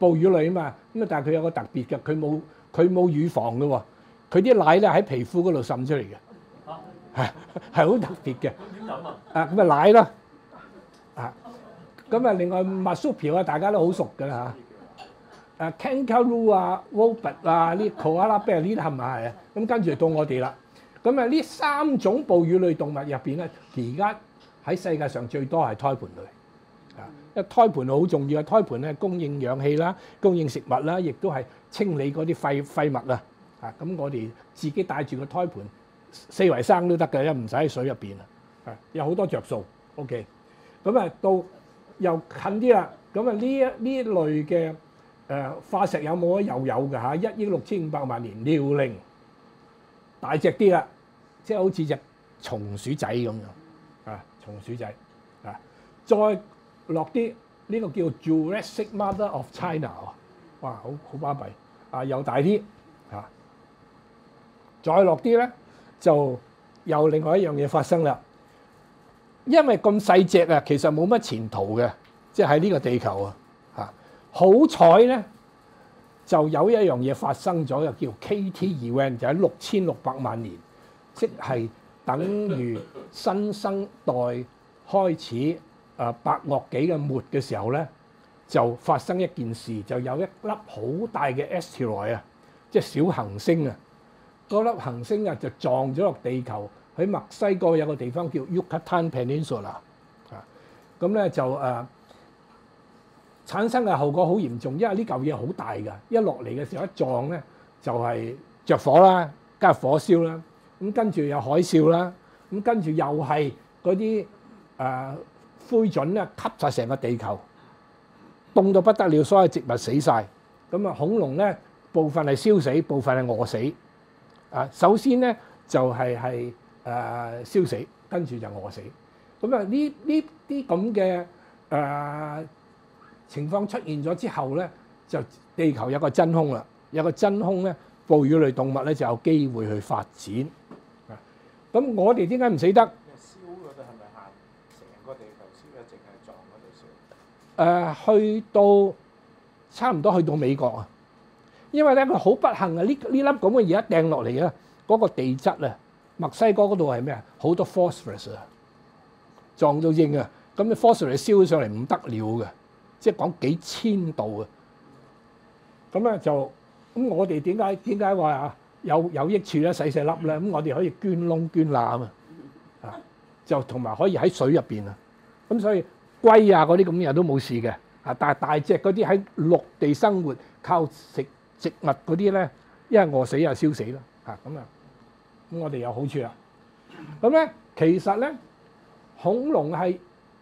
哺乳類啊嘛，咁啊但係佢有個特別嘅，佢冇佢冇乳房嘅喎，佢啲奶咧喺皮膚嗰度滲出嚟嘅，嚇，係 係好特別嘅。咁點飲啊？啊咁啊奶咯，啊咁啊另外麥蘇條啊大家都好熟㗎啦嚇，誒 kangaroo 啊、wombat 啊、呢 koala bear 呢啲係咪係啊？咁跟住到我哋啦，咁啊呢三種哺乳類動物入邊咧，而家喺世界上最多係胎盤類，啊，因為胎盤好重要啊，胎盤咧供應氧氣啦、供應食物啦，亦都係清理嗰啲廢廢物啊，啊咁我哋自己帶住個胎盤四圍生都得嘅，因為唔使喺水入邊啊。啊有好多着數，OK。咁啊，到又近啲啦。咁啊，呢一呢一類嘅誒、化石有冇啊？又有嘅嚇，一億六千五百萬年遼寧大隻啲啦，即係好似只松鼠仔咁樣啊，松鼠仔啊。再落啲呢個叫 Jurassic Mother of China 啊，哇，好好巴閉啊，又大啲啊。再落啲咧，就有另外一樣嘢發生啦。因為咁細隻啊，其實冇乜前途嘅，即係喺呢個地球啊嚇。好彩咧，就有一樣嘢發生咗，又叫 KT event，就喺六千六百萬年，即係等於新生代開始誒、白堊紀嘅末嘅時候咧，就發生一件事，就有一粒好大嘅 asteroid 啊，即係小行星啊，嗰粒行星啊就撞咗落地球，喺墨西哥有個地方叫 Yucatan Peninsula 啊，咁咧就誒。產生嘅後果好嚴重，因為呢嚿嘢好大㗎，一落嚟嘅時候一撞咧就係着火啦，加火燒啦，咁跟住有海嘯啦，咁跟住又係嗰啲誒灰燼咧吸晒成個地球，凍到不得了，所有植物死晒。咁啊恐龍咧部分係燒死，部分係餓死。啊，首先咧就係係誒燒死，跟住就餓死。咁啊呢呢啲咁嘅誒。情況出現咗之後咧，就地球有個真空啦，有個真空咧，哺乳類動物咧就有機會去發展。啊，咁我哋點解唔死得？燒嗰度係咪限成個地球燒，一去到差唔多去到美國啊，因為咧佢好不幸啊！呢呢粒咁嘅嘢一掟落嚟啊，嗰、個地質啊，墨西哥嗰度係咩啊？好多 phosphorus 啊，撞到應啊！咁你 phosphorus 燒上嚟唔得了嘅。即係講幾千度啊！咁咧就咁，我哋點解點解話啊有有益處咧？細細粒咧，咁我哋可以捐窿捐罅啊，啊就同埋可以喺水入邊啊。咁所以龜啊嗰啲咁嘅都冇事嘅啊，但係大隻嗰啲喺陸地生活靠食植物嗰啲咧，一係餓死，一係燒死啦啊咁啊，咁我哋有好處啦。咁咧其實咧，恐龍係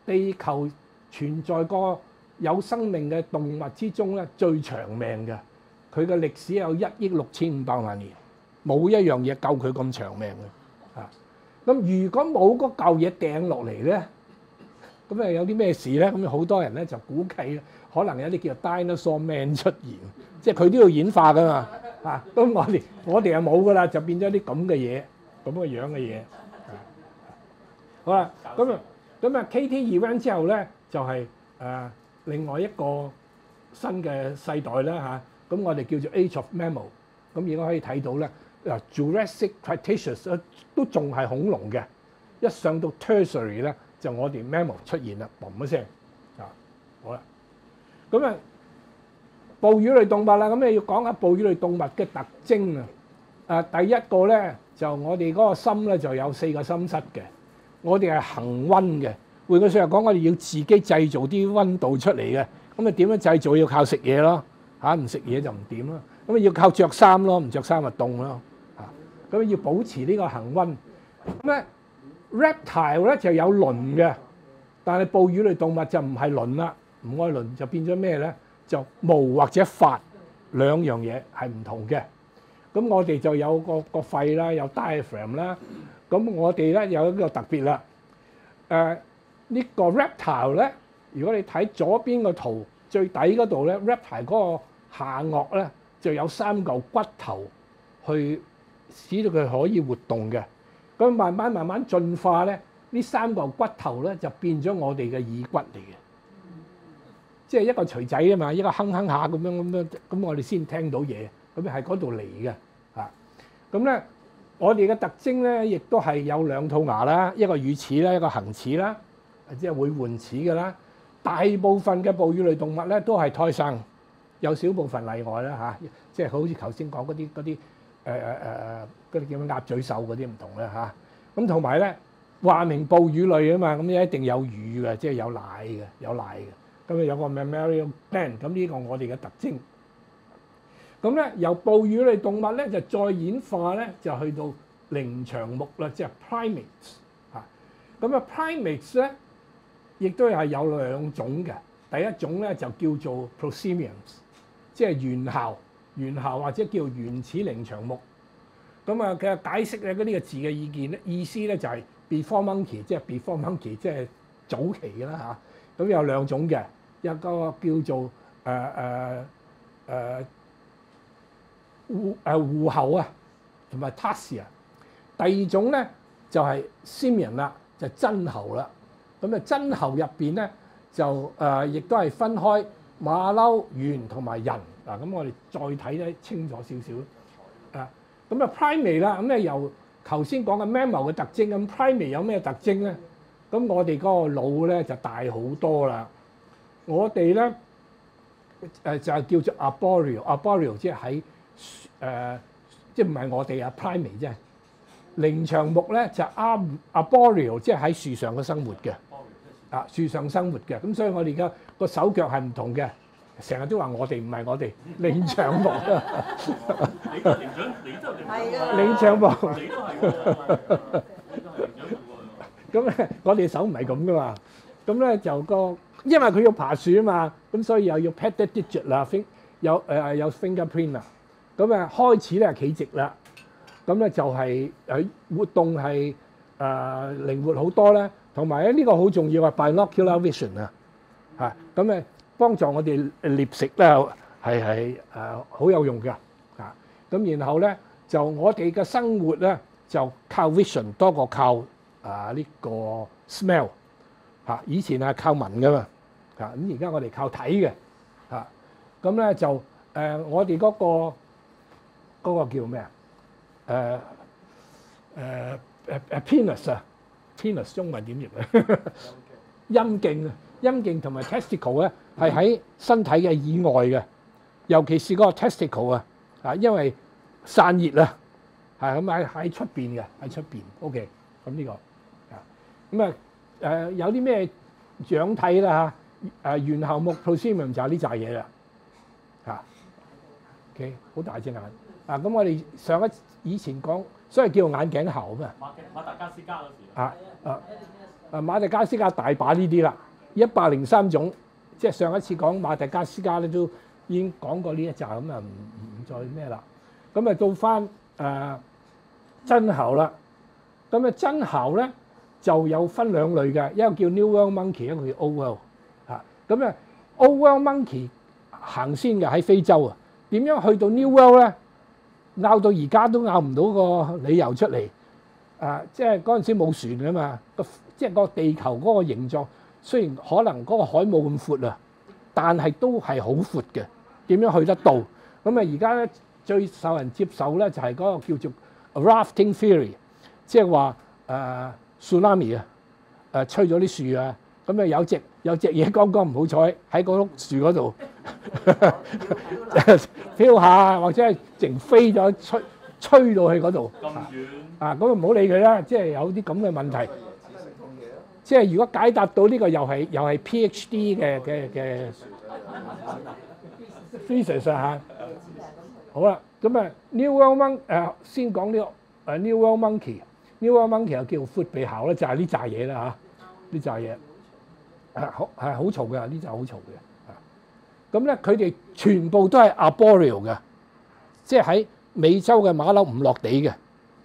地球存在過有生命嘅動物之中咧，最長命嘅，佢嘅歷史有一億六千五百萬年，冇一樣嘢夠佢咁長命嘅。啊，咁如果冇嗰嚿嘢掟落嚟咧，咁誒有啲咩事咧？咁好多人咧就估計，可能有啲叫 dinosaur man 出現，即係佢都要演化噶嘛。啊，咁我哋我哋又冇噶啦，就變咗啲咁嘅嘢，咁嘅樣嘅嘢。好啦，咁啊，咁啊，KT event 之後咧，就係、誒。另外一個新嘅世代啦嚇，咁我哋叫做 Age of Mammal，咁而家可以睇到咧，嗱 Jurassic Cretaceous 都仲係恐龍嘅，一上到 Tertiary 咧，就我哋 Mammal 出現啦，嘣一聲啊，好啦，咁啊哺乳類動物啦，咁你要講下哺乳類動物嘅特徵啊，啊第一個咧就我哋嗰個心咧就有四個心室嘅，我哋係恆溫嘅。換句説話講，我哋要自己製造啲温度出嚟嘅，咁啊點樣製造？要靠食嘢咯，嚇唔食嘢就唔掂咯。咁啊要靠着衫咯，唔着衫咪凍咯，嚇咁要保持呢個恆温。咁咧 reptile 咧就有鱗嘅，但係哺乳類動物就唔係鱗啦，唔愛鱗就變咗咩咧？就毛或者髮兩樣嘢係唔同嘅。咁我哋就有個個肺啦，有 diaphragm 啦。咁我哋咧有一個特別啦，誒。呢個 reptile 咧，如果你睇左邊個圖最底嗰度咧，reptile 嗰個下顎咧就有三嚿骨頭去使到佢可以活動嘅。咁慢慢慢慢進化咧，呢三嚿骨頭咧就變咗我哋嘅耳骨嚟嘅，即係一個錘仔啊嘛，一個哼哼下咁樣咁樣，咁我哋先聽到嘢，咁係嗰度嚟嘅嚇。咁咧，我哋嘅特徵咧，亦都係有兩套牙啦，一個乳齒啦，一個恆齒啦。即係會換齒嘅啦，大部分嘅哺乳類動物咧都係胎生，有少部分例外啦嚇。即係好似頭先講嗰啲嗰啲誒誒誒嗰啲叫咩鴨嘴獸嗰啲唔同啦嚇。咁同埋咧話明哺乳類啊嘛，咁一定有乳嘅，即係有奶嘅，有奶嘅。咁啊有個 mammalian b a n d 咁呢個我哋嘅特徵。咁咧由哺乳類動物咧就再演化咧就去到靈長目啦，即係 primates 嚇。咁啊 primates 咧。亦都係有兩種嘅，第一種咧就叫做 prosimians，即係原校、原校或者叫原始靈長目。咁啊，佢解釋咧嗰啲嘅字嘅意見咧，意思咧就係 before monkey，即係 before monkey，即係早期啦嚇。咁有兩種嘅，一個叫做誒誒誒戶誒戶口啊，同埋 tarsia。第二種咧就係 simian 啦，就真猴啦。咁啊，真猴入邊咧就誒，亦都係分開馬騮、猿同埋人嗱，咁我哋再睇得清楚少少啊。咁啊 primary 啦，咁咧由頭先講嘅 memo 嘅特徵，咁，primary 有咩特徵咧？咁我哋嗰個腦咧就大好多啦。我哋咧誒就叫做 a b o r e a l a b o r e a l 即係喺誒，即係唔係我哋啊 primary 啫。靈長目咧就 ar arboreal，即係喺樹上嘅生活嘅。啊，樹上生活嘅，咁所以我哋而家個手腳係唔同嘅，成日都話我哋唔係我哋領獎幕啊，你都係靈長，你都係靈長，靈長目。你都係。咁咧，我哋手唔係咁噶嘛，咁咧就個，因為佢要爬樹啊嘛，咁所以又要 pad the digit 啦，fin 有誒有 fingerprint 啦，咁啊開始咧企直啦，咁咧就係誒活動係誒靈活好多咧。同埋咧，呢個好重要啊！binocular vision 啊，嚇咁誒幫助我哋獵食咧，係係誒好有用嘅嚇。咁然後咧就我哋嘅生活咧就靠 vision 多過靠啊呢個 smell 嚇。以前係靠聞㗎嘛嚇，咁而家我哋靠睇嘅嚇。咁咧就誒我哋嗰個嗰個叫咩啊？誒誒誒誒 penis 啊！penis 中文點譯啊？陰莖啊，陰莖同埋 testicle 咧係喺身體嘅以外嘅，尤其是嗰個 testicle 啊，啊因為散熱啊，係咁喺喺出邊嘅，喺出邊。OK，咁呢個啊，咁啊誒有啲咩長體啦嚇？誒猿猴目 prosimium 就係呢扎嘢啦，嚇。OK，好大隻眼啊！咁我哋上一以前講。所以叫眼鏡猴啊嘛。馬馬達加斯加嗰時啊啊啊！馬達加斯加大把呢啲啦，一百零三種。即係上一次講馬達加斯加咧，都已經講過呢一集咁啊，唔唔再咩啦。咁啊，到翻誒真猴啦。咁啊，真猴咧就有分兩類嘅，一個叫 New World Monkey，一個叫 Old World 嚇。咁啊，Old World Monkey 行先嘅喺非洲啊。點樣去到 New World 咧？拗到而家都拗唔到個理由出嚟，啊！即係嗰陣時冇船啊嘛，個即係個地球嗰個形狀，雖然可能嗰個海冇咁闊啊，但係都係好闊嘅。點樣去得到？咁啊，而家咧最受人接受咧就係嗰個叫做 rafting theory，即係話誒 tsunami 啊，誒吹咗啲樹啊，咁啊有隻有隻嘢剛剛唔好彩喺嗰碌樹嗰度。飄下或者係淨飛咗吹吹到去嗰度咁遠啊！咁啊唔好理佢啦，即係有啲咁嘅問題。即係如果解答到呢個又係又係 PhD 嘅嘅嘅 physics 啊嚇。好啦，咁啊 New World Monkey 先講呢個誒 New World Monkey，New World Monkey 又叫 foot 鼻猴咧，就係呢扎嘢啦嚇，呢扎嘢係好係好嘈嘅，呢扎好嘈嘅。咁咧，佢哋全部都係 arboreal 嘅，即係喺美洲嘅馬騮唔落地嘅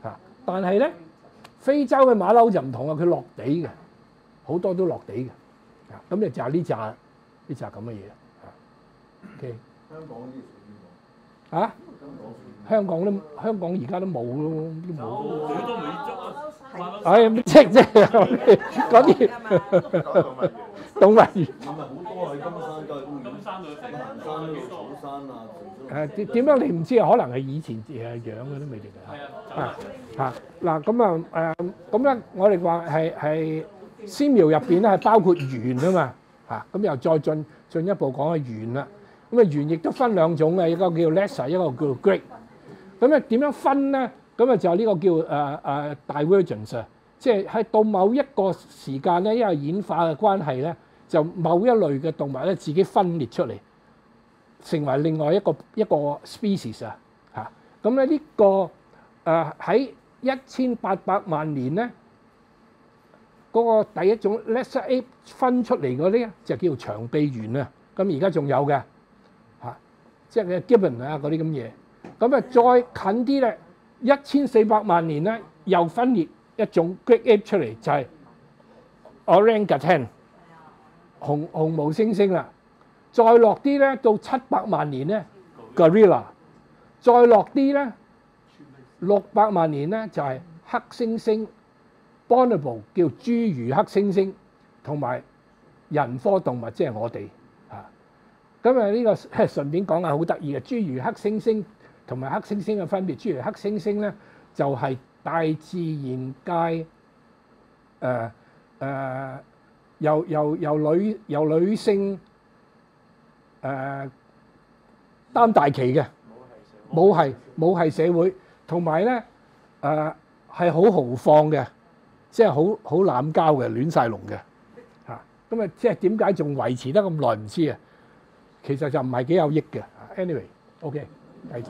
嚇。但係咧，非洲嘅馬騮就唔同啊，佢落地嘅，好多都落地嘅。啊，咁就就係呢扎呢扎咁嘅嘢啊。OK，香港啲屬於冇。啊？香港都香港而家都冇咯，都冇。好多美洲啊！唉，即即係嗰啲動物園。唔係好多喺金山。金山度成行山啊，誒點點樣你唔知啊？可能係以前誒養嘅都未定係嘅。啊，嚇嗱咁啊誒咁咧，我哋話係係絲苗入邊咧係包括猿啊嘛嚇，咁又再進進一步講下猿啦。咁啊猿亦都分兩種嘅，一個叫 lesser，一個叫 great。咁啊點樣分咧？咁啊就係呢個叫誒誒 divergence，即係喺到某一個時間咧，因為演化嘅關係咧，就某一類嘅動物咧自己分裂出嚟，成為另外一個一個 species 啊嚇。咁咧呢個誒喺一千八百萬年咧，嗰個第一種 lesser ape 分出嚟嗰啲就叫長臂猿啊。咁而家仲有嘅嚇，即係 gibbon 啊嗰啲咁嘢。咁啊，再近啲咧，一千四百萬年咧，又分裂一種 great ape 出嚟，就係 orangutan 紅紅毛猩猩啦。再落啲咧，到七百萬年咧，gorilla。再落啲咧，六百萬年咧，就係黑猩猩 bonobo 叫侏儒黑猩猩，同埋人科動物，即係我哋嚇。咁啊呢個 順便講下好得意嘅，侏儒黑猩猩同埋黑猩猩嘅分別。侏儒黑猩猩咧就係、大自然界誒誒由由由女由女性誒、呃、擔大旗嘅。冇係冇係社會，同埋咧誒係好豪放嘅，即係好好濫交嘅，亂晒龍嘅嚇。咁啊，即係點解仲維持得咁耐唔知啊？其實就唔係幾有益嘅。Anyway，OK，、繼續。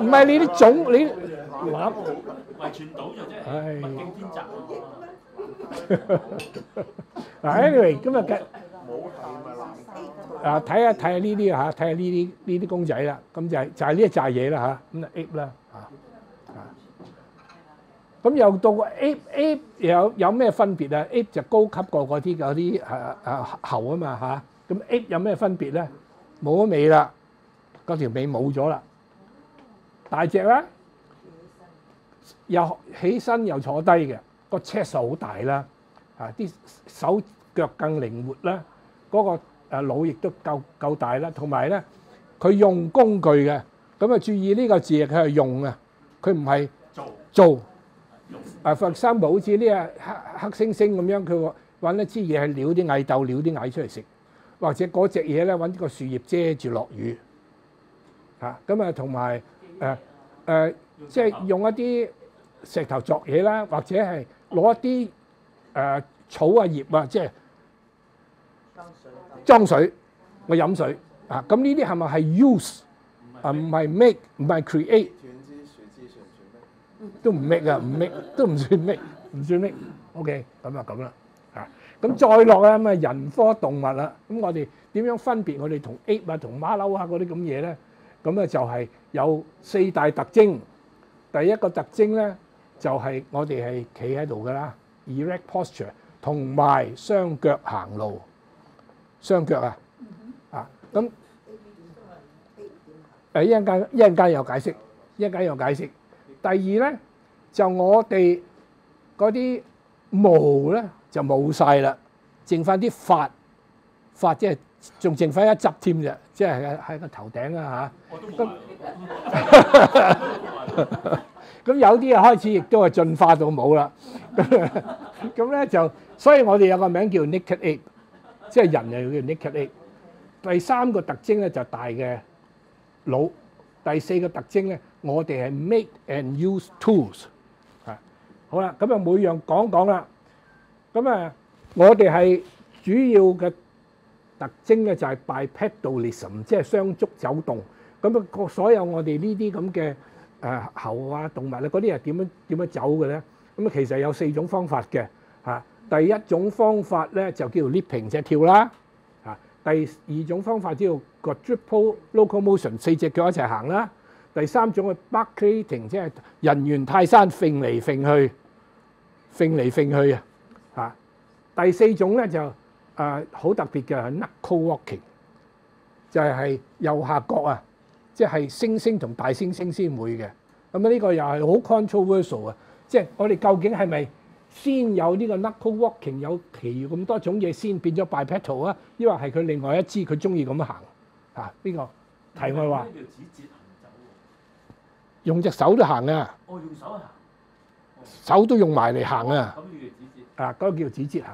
唔係你啲種，你攬遺傳到就即係唉物競天擇嗱，anyway，今日嘅。啊，睇下睇下呢啲嚇，睇下呢啲呢啲公仔啦，咁就係就係呢一紮嘢啦嚇，咁啊 ape 啦嚇啊，咁又到個 ape ape 有有咩分別啊？ape 就高級過嗰啲嗰啲誒誒猴啊嘛嚇，咁 ape 有咩分別咧？冇咗尾啦，嗰條尾冇咗啦，大隻啦，又起身又坐低嘅，個 chest 好大啦，啊啲手腳更靈活啦。嗰個誒腦亦都夠夠大啦，同埋咧佢用工具嘅，咁啊注意呢個字佢係用啊，佢唔係做做。用誒佛山好似呢個黑黑猩猩咁樣，佢揾一支嘢去撩啲蟻竇，撩啲蟻出嚟食，或者嗰隻嘢咧揾個樹葉遮住落雨嚇，咁啊同埋誒誒即係用一啲石頭作嘢啦，或者係攞一啲誒草啊葉啊，即係。裝水，我飲水啊！咁呢啲係咪係 use 啊？唔係 make，唔係 create？都唔 make 啊，唔 make 都唔算 make，唔算 make。OK，咁啊咁啦啊！咁再落啊咁啊人科動物啦，咁我哋點樣分別我哋同 ape 啊、同馬騮啊嗰啲咁嘢咧？咁咧就係有四大特徵。第一個特徵咧就係我哋係企喺度噶啦，erect posture，同埋雙腳行路。雙腳啊，啊咁誒一陣間一陣間有解釋，一陣間有解釋。第二咧就我哋嗰啲毛咧就冇晒啦，剩翻啲髮，髮即係仲剩翻一執添啫，即係喺喺個頭頂啊。嚇。咁有啲啊開始亦都係進化到冇啦。咁咧就，所以我哋有個名叫 naked ape。即係人又叫 naked ape。第三個特徵咧就大嘅腦。第四個特徵咧，我哋係 make and use tools。啊，好啦，咁啊每樣講講啦。咁啊，我哋係主要嘅特徵咧就係 bipedalism，即係雙足走動。咁啊，個所有我哋呢啲咁嘅誒猴啊動物咧，嗰啲係點樣點樣走嘅咧？咁啊，其實有四種方法嘅嚇。第一種方法咧就叫做 leaping，即係跳啦。第二種方法叫做 quadruple locomotion，四隻腳一齊行啦。第三種嘅 bucking，即係人猿泰山揈嚟揈去，揈嚟揈去啊。嚇，第四種咧就誒好特別嘅係 knuckle walking，就係右下角啊，即係猩猩同大猩猩先會嘅。咁呢個又係好 controversial 啊，即係我哋究竟係咪？先有呢個 knuckle walking，有其餘咁多種嘢先變咗 bipedal 啊，抑或係佢另外一支佢中意咁行啊？呢個題外話，用隻手都行啊，哦，用手行。手都用埋嚟行啊！咁叫指節。啊，嗰個叫指節行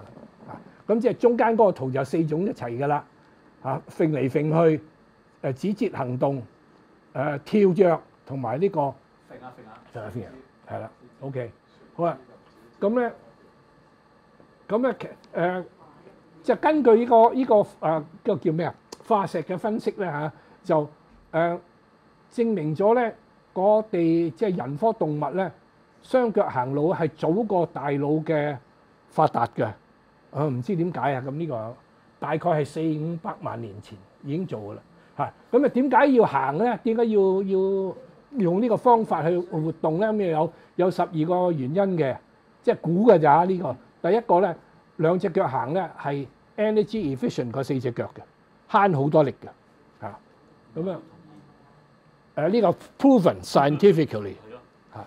啊。咁即係中間嗰個圖就四種一齊噶啦。啊，揈嚟揈去，誒指節行動，誒跳躍同埋呢個揈下揈下。就係邊係啦。OK，好啊。咁咧，咁咧其誒，即係根據呢個呢個誒嗰個叫咩啊？化石嘅分析咧嚇，就誒證明咗咧，我哋即係人科動物咧，雙腳行路係早過大腦嘅發達嘅。啊，唔知點解啊？咁呢個大概係四五百萬年前已經做㗎啦嚇。咁啊，點解要行咧？點解要要用呢個方法去活動咧？咁有有十二個原因嘅。即係估嘅咋呢個？第一個咧，兩隻腳行咧係 energy efficient 過四隻腳嘅，慳好多力嘅嚇。咁啊誒呢個 proven scientifically 嚇。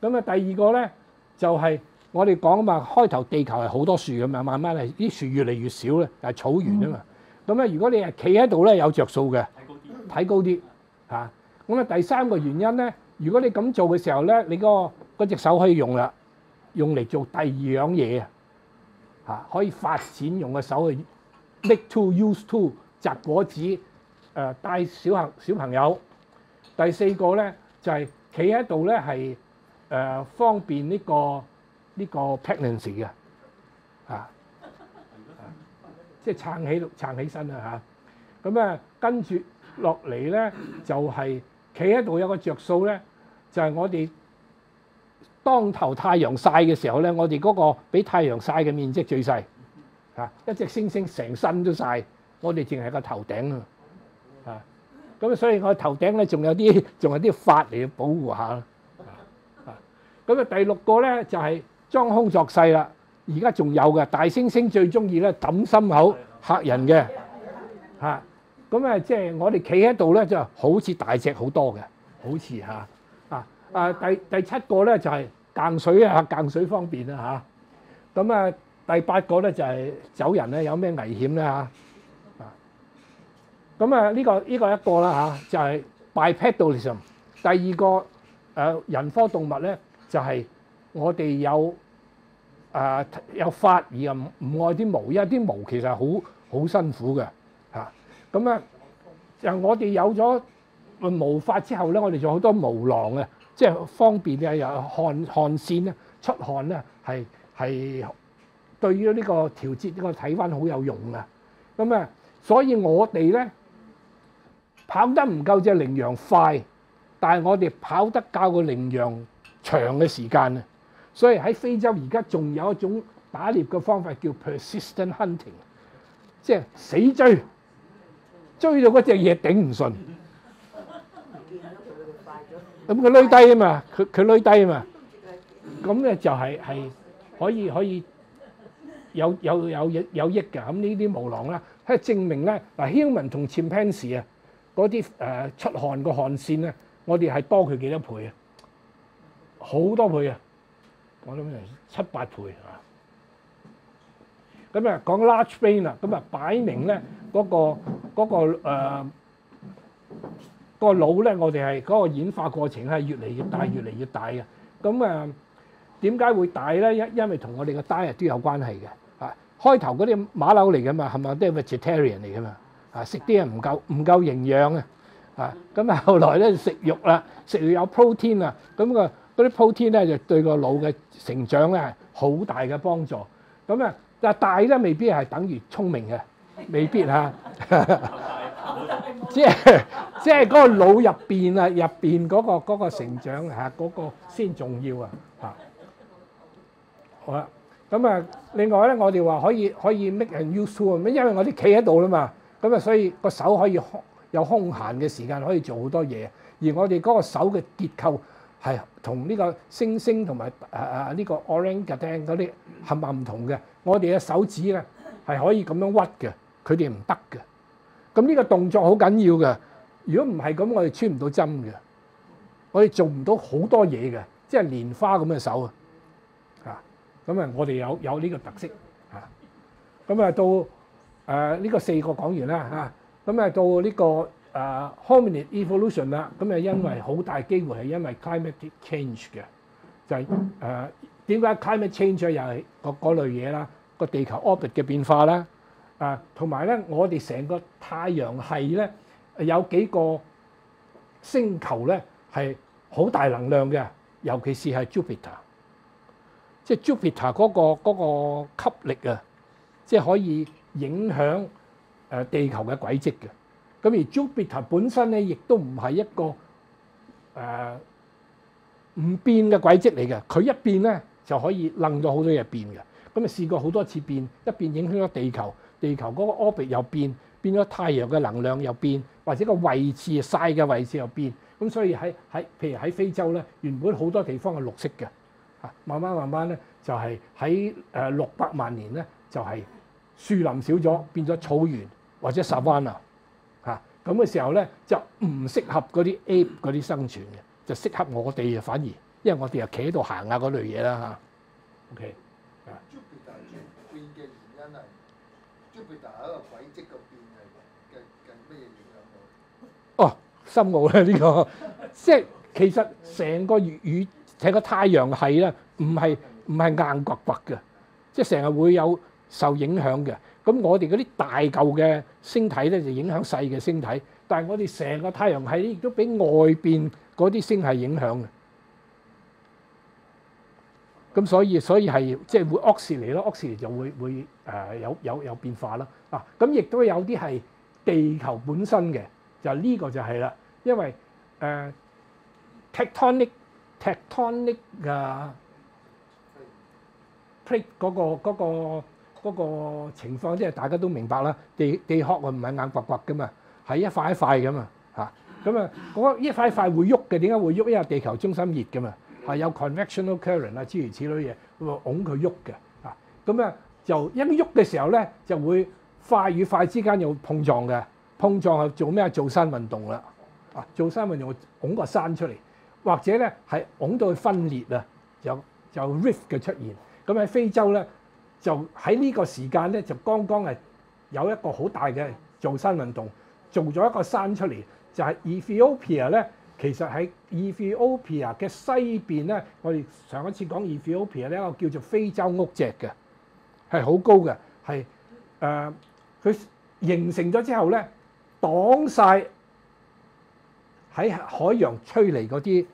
咁啊第二個咧就係我哋講啊嘛，開頭地球係好多樹咁嘛，慢慢係啲樹越嚟越少咧，係草原啊嘛。咁咧，如果你係企喺度咧，有着數嘅，睇高啲。嚇。咁啊，第三個原因咧，如果你咁做嘅時候咧，你嗰個嗰隻手可以用啦，用嚟做第二樣嘢啊嚇，可以發展用個手去 make to use to 摘果子誒、呃、帶小朋小朋友。第四個咧就係企喺度咧係誒方便呢、個呢、個 pregnancy 嘅啊，即係撐起撐起身啦嚇。咁啊跟住落嚟咧就係企喺度有個着數咧，就係、我哋當頭太陽曬嘅時候咧，我哋嗰個俾太陽曬嘅面積最細啊，一隻猩猩成身都曬，我哋淨係個頭頂啊。咁啊，所以我頭頂咧仲有啲 仲有啲髮嚟保護下啦。啊，咁啊第六個咧就係、裝腔作勢啦。而家仲有嘅大猩猩最中意咧揼心口嚇人嘅嚇。咁啊，即係我哋企喺度咧，就好似大隻好多嘅，好似嚇啊啊！第第七個咧就係、間水啊，間水方便啦嚇。咁啊，第八個咧就係、走人咧，有咩危險咧嚇？咁啊，呢個呢個一個啦嚇，就係、bipedalism。第二個誒、人科動物咧，就係、我哋有誒、呃有髮而又唔唔愛啲毛，因為啲毛其實係好好辛苦嘅嚇。咁啊，就我哋有咗毛髮之後咧，我哋仲好多毛囊啊，即係方便嘅有汗汗腺咧出汗咧係係對於呢個調節呢個體温好有用嘅。咁啊，所以我哋咧跑得唔夠只羚羊快，但係我哋跑得較個羚羊長嘅時間啊。所以喺非洲而家仲有一種打獵嘅方法叫 persistent hunting，即係死追，追到嗰隻嘢頂唔順，咁佢攣低啊嘛，佢佢攣低啊嘛，咁咧就係係可以可以有有有益有益嘅。咁呢啲毛囊啦，係證明咧嗱，human 同 chimpanzee 啊嗰啲誒出汗個汗腺咧，我哋係多佢幾多倍啊？好多倍啊！我諗係七八倍啊！咁啊講 large brain 啦，咁啊擺明咧嗰、個嗰、個誒、個腦咧，我哋係嗰個演化過程係越嚟越大，越嚟越大嘅。咁啊點解會大咧？因因為同我哋嘅 diet 都有關係嘅。啊，開頭嗰啲馬騮嚟噶嘛，係咪都係 vegetarian 嚟噶嘛？啊，食啲嘢唔夠唔夠營養啊！啊，咁啊 後來咧食肉啦，食肉有 protein 啊，咁個嗰啲 protein 咧就對個腦嘅成長咧係好大嘅幫助。咁啊，但大咧未必係等於聰明嘅，未必嚇。即係即係嗰個腦入邊啊，入邊嗰個嗰個成長嚇嗰個先重要啊嚇。好啦，咁啊，另外咧，我哋話可以可以 make and use to，因為我哋企喺度啦嘛，咁啊，所以個手可以有空閒嘅時間可以做好多嘢，而我哋嗰個手嘅結構係同呢個猩猩同埋誒誒呢個 orangutan 嗰啲係咪唔同嘅？我哋嘅手指咧係可以咁樣屈嘅，佢哋唔得嘅。咁呢個動作好緊要嘅。如果唔係咁，我哋穿唔到針嘅，我哋做唔到好多嘢嘅，即係蓮花咁嘅手啊！啊，咁啊，我哋有有呢個特色啊。咁啊，到誒呢個四個講完啦嚇，咁啊到呢個誒 hominid evolution 啦，咁啊因為好大機會係因為 climate change 嘅，就係誒點解 climate change 又係嗰嗰類嘢啦，個地球 orbit 嘅變化啦。啊，同埋咧，我哋成個太陽系咧有幾個星球咧係好大能量嘅，尤其是係 Jupiter，即係 Jupiter 嗰個嗰個吸力啊，即係可以影響誒地球嘅軌跡嘅。咁而 Jupiter 本身咧，亦都唔係一個誒唔變嘅軌跡嚟嘅，佢一變咧就可以楞咗好多嘢變嘅。咁啊試過好多次變，一變影響咗地球。地球嗰個 orbit 又變，變咗太陽嘅能量又變，或者個位置曬嘅位置又變，咁所以喺喺譬如喺非洲咧，原本好多地方係綠色嘅，嚇慢慢慢慢咧就係喺誒六百萬年咧就係、樹林少咗，變咗草原或者 savanna 嚇咁嘅時候咧就唔適合嗰啲 ape 嗰啲生存嘅，就適合我哋啊反而，因為我哋又企喺度行啊嗰類嘢啦嚇。OK，Jupiter 轉變嘅原因係 Jupiter 喺個軌跡個變係嘅嘅咩影響到？哦，深奧啦呢個，即係其實成個宇宇成個太陽系咧，唔係唔係硬掘掘嘅，即係成日會有受影響嘅。咁我哋嗰啲大嚿嘅星體咧，就影響細嘅星體，但係我哋成個太陽系亦都俾外邊嗰啲星系影響嘅。咁所以所以係即係會 oxid 嚟咯，oxid 就會會誒、有有有變化啦。啊，咁亦都有啲係地球本身嘅，就呢個就係啦，因為誒、tectonic tectonic 啊 plate 嗰、個嗰、個嗰、個情況，即係大家都明白啦。地地殼啊唔係硬掘掘噶嘛，係一塊一塊噶嘛嚇。咁啊，嗰一塊一塊會喐嘅，點解會喐？因為地球中心熱噶嘛，係有 convectional current 啊，諸如此類嘢，咁啊擁佢喐嘅嚇。咁啊就一喐嘅時候咧，就會塊與塊之間有碰撞嘅，碰撞係做咩啊？做山運動啦。啊，做山運動會拱個山出嚟，或者咧係拱到佢分裂啊，就就 rift 嘅出現。咁喺非洲咧，就喺呢個時間咧，就剛剛係有一個好大嘅做山運動，做咗一個山出嚟，就係、Ethiopia 咧。其實喺 Ethiopia 嘅西邊咧，我哋上一次講 Ethiopia 呢一個叫做非洲屋脊嘅，係好高嘅，係誒佢形成咗之後咧，擋晒喺海洋吹嚟嗰啲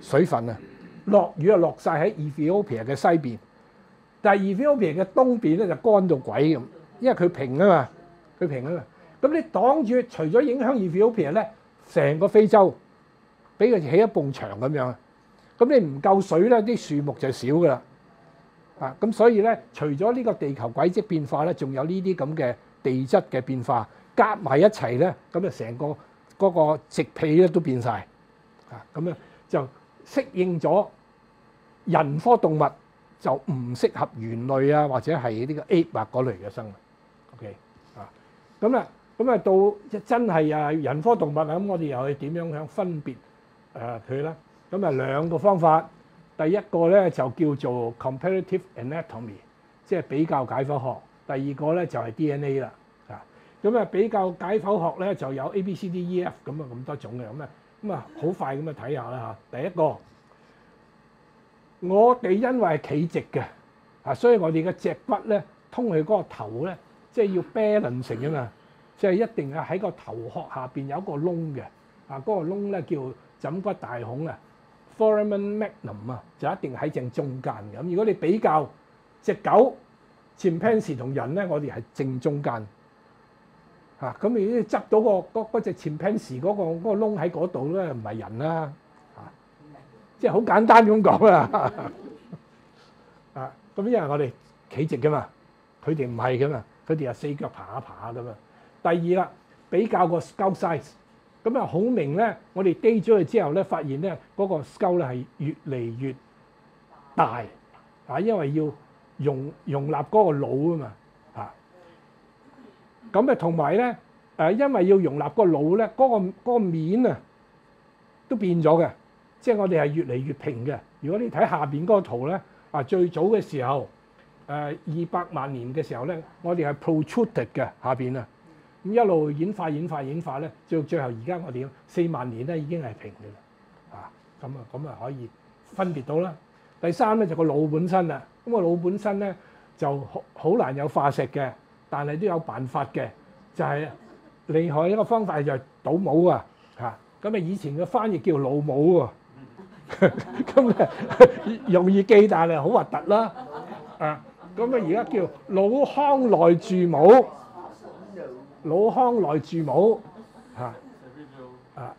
水分啊，落雨啊落晒喺 Ethiopia 嘅西邊，但係 Ethiopia 嘅東邊咧就乾到鬼咁，因為佢平啊嘛，佢平啊嘛。咁你擋住，除咗影響 Ethiopia 咧，成個非洲俾佢起一埲牆咁樣啊。咁你唔夠水咧，啲樹木就少噶啦。啊，咁所以咧，除咗呢個地球軌跡變化咧，仲有呢啲咁嘅地質嘅變化，夾埋一齊咧，咁就成個嗰個植被咧都變晒。啊，咁啊就適應咗人科動物就唔適合猿類啊，或者係呢個 ape 啊嗰類嘅生物。OK 啊，咁啊，咁啊到真係啊人科動物，咁我哋又係點樣樣分別誒佢咧？咁啊兩個方法，第一個咧就叫做 comparative anatomy，即係比較解剖學；第二個咧就係 DNA 啦。啊，咁啊比較解剖學咧就有 A、B、C、D、E、F 咁啊咁多種嘅，咁啊咁啊好快咁啊睇下啦嚇。第一個，我哋因為係企直嘅，啊，所以我哋嘅脊骨咧通去嗰個頭咧，即係要 balance 成啊嘛，即係一定係喺個頭殼下邊有一個窿嘅，啊，嗰、個窿咧叫枕骨大孔啊 foramen magnum 啊，就一定喺正中間嘅。咁如果你比較只狗 chimpanzee 同人咧，我哋係正中間。嚇咁你執到、個嗰嗰只 chimpanzee 嗰個嗰窿喺嗰度咧，唔係人啦，即係好簡單咁講啦。啊，咁因為我哋企直噶嘛，佢哋唔係噶嘛，佢哋係四腳爬下爬下噶嘛。第二啦，比較個 skull size，咁啊好明咧，我哋低咗佢之後咧，發現咧嗰、個 skull 咧係越嚟越大啊，因為要容容納嗰個腦啊嘛嚇。咁啊同埋咧誒，因為要容納個腦咧，嗰、個嗰個面啊都變咗嘅，即係我哋係越嚟越平嘅。如果你睇下邊嗰個圖咧，啊最早嘅時候誒二百萬年嘅時候咧，我哋係 protruded 嘅下邊啊，咁一路演化演化演化咧，到最後而家我哋四萬年咧已經係平嘅啦，啊咁啊咁啊可以分別到啦。第三咧就個腦本身啦，咁個腦本身咧就好好難有化石嘅，但係都有辦法嘅，就係、厲害一個方法就係倒模啊嚇，咁啊以前嘅翻譯叫老母喎。咁啊容易記，但係好核突啦啊！咁啊而家叫老腔內注母，老腔內注母嚇啊！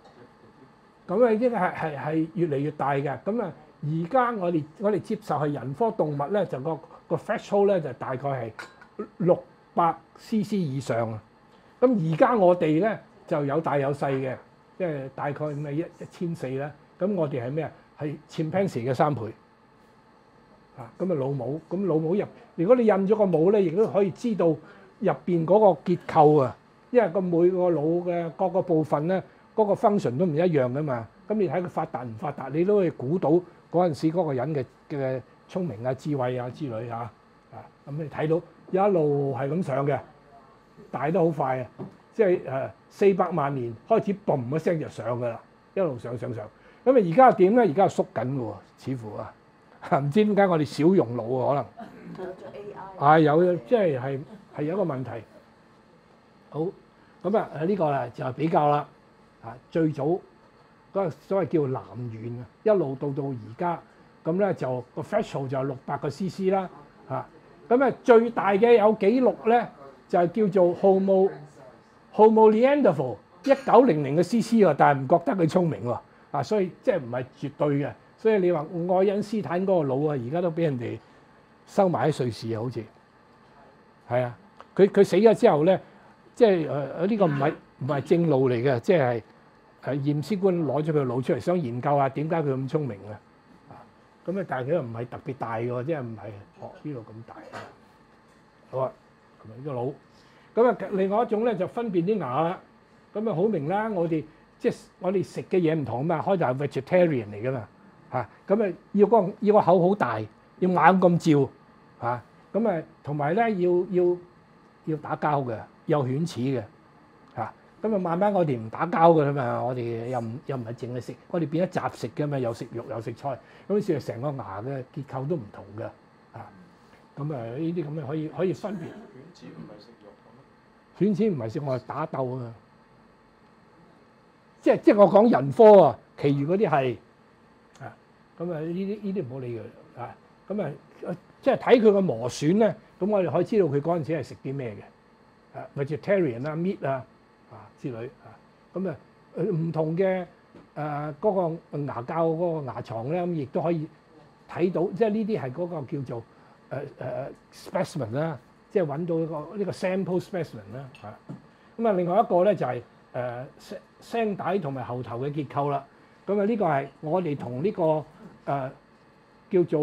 咁啊，呢個係係係越嚟越大嘅。咁啊，而家我哋我哋接受係人科動物咧，就個個 threshold 咧就大概係六百 cc 以上啊。咁而家我哋咧就有大有細嘅，即係大概咁啊一一千四啦。咁我哋係咩啊？係 chimpanzee 嘅三倍啊！咁啊老母，咁老母入，如果你印咗個母咧，亦都可以知道入邊嗰個結構啊。因為個每個腦嘅各個部分咧，嗰、個 function 都唔一樣噶嘛。咁你睇佢發達唔發達，你都可以估到嗰陣時嗰個人嘅嘅聰明啊、智慧啊之類嚇啊。咁你睇到一路係咁上嘅，大得好快啊！即係誒四百萬年開始嘣一聲就上㗎啦，一路上上上。咁啊而家點咧？而家係縮緊嘅喎，似乎啊，唔知點解我哋少用腦啊？可能。有咗 AI。係有，即係係係有一個問題。好，咁啊誒呢個啦就係比較啦。啊，最早嗰個所謂叫南轅啊，一路到到而家，咁咧就個 threshold 就係六百個 cc 啦。嚇，咁啊最大嘅有記錄咧就係叫做 Homo Homo Neanderthal 一九零零嘅 cc 喎，但係唔覺得佢聰明喎。啊，所以即係唔係絕對嘅。所以你話愛因斯坦嗰個腦啊，而家都俾人哋收埋喺瑞士啊，好似係啊。佢佢死咗之後咧，即係誒呢個唔係唔係正路嚟嘅，即係誒驗屍官攞咗佢個腦出嚟，想研究下點解佢咁聰明啊。咁啊，但係佢又唔係特別大嘅喎，即係唔係學呢度咁大。好啊，咁啊呢個腦。咁啊，另外一種咧就分辨啲牙啦。咁啊，好明啦，我哋即係我哋食嘅嘢唔同啊嘛，開頭係 vegetarian 嚟噶嘛。嚇，咁啊要個要個口好大，要眼咁照嚇，咁啊同埋咧要要要打交嘅，有犬齒嘅嚇，咁啊慢慢我哋唔打交嘅啦嘛，我哋又唔又唔係淨係食，我哋變咗雜食嘅嘛，又食肉又食菜，咁所以成個牙嘅結構都唔同嘅嚇，咁啊呢啲咁嘅可以可以分別，犬齒唔係食肉咁啊犬齒唔係食我係打鬥啊，即係即係我講人科啊，其餘嗰啲係。咁啊！呢啲呢啲唔好理佢啊！咁啊，即係睇佢個磨損咧，咁我哋可以知道佢嗰陣時係食啲咩嘅啊，vegetarian 啊、meat 啊啊之類啊。咁啊，唔同嘅誒嗰個牙膠嗰個牙床咧，咁亦都可以睇到，即係呢啲係嗰個叫做誒誒 specimen 啦，即係揾到一個呢個 sample specimen 啦嚇。咁啊，另外一個咧就係誒聲聲帶同埋後頭嘅結構啦。咁啊，呢個係我哋同呢個。誒、呃、叫做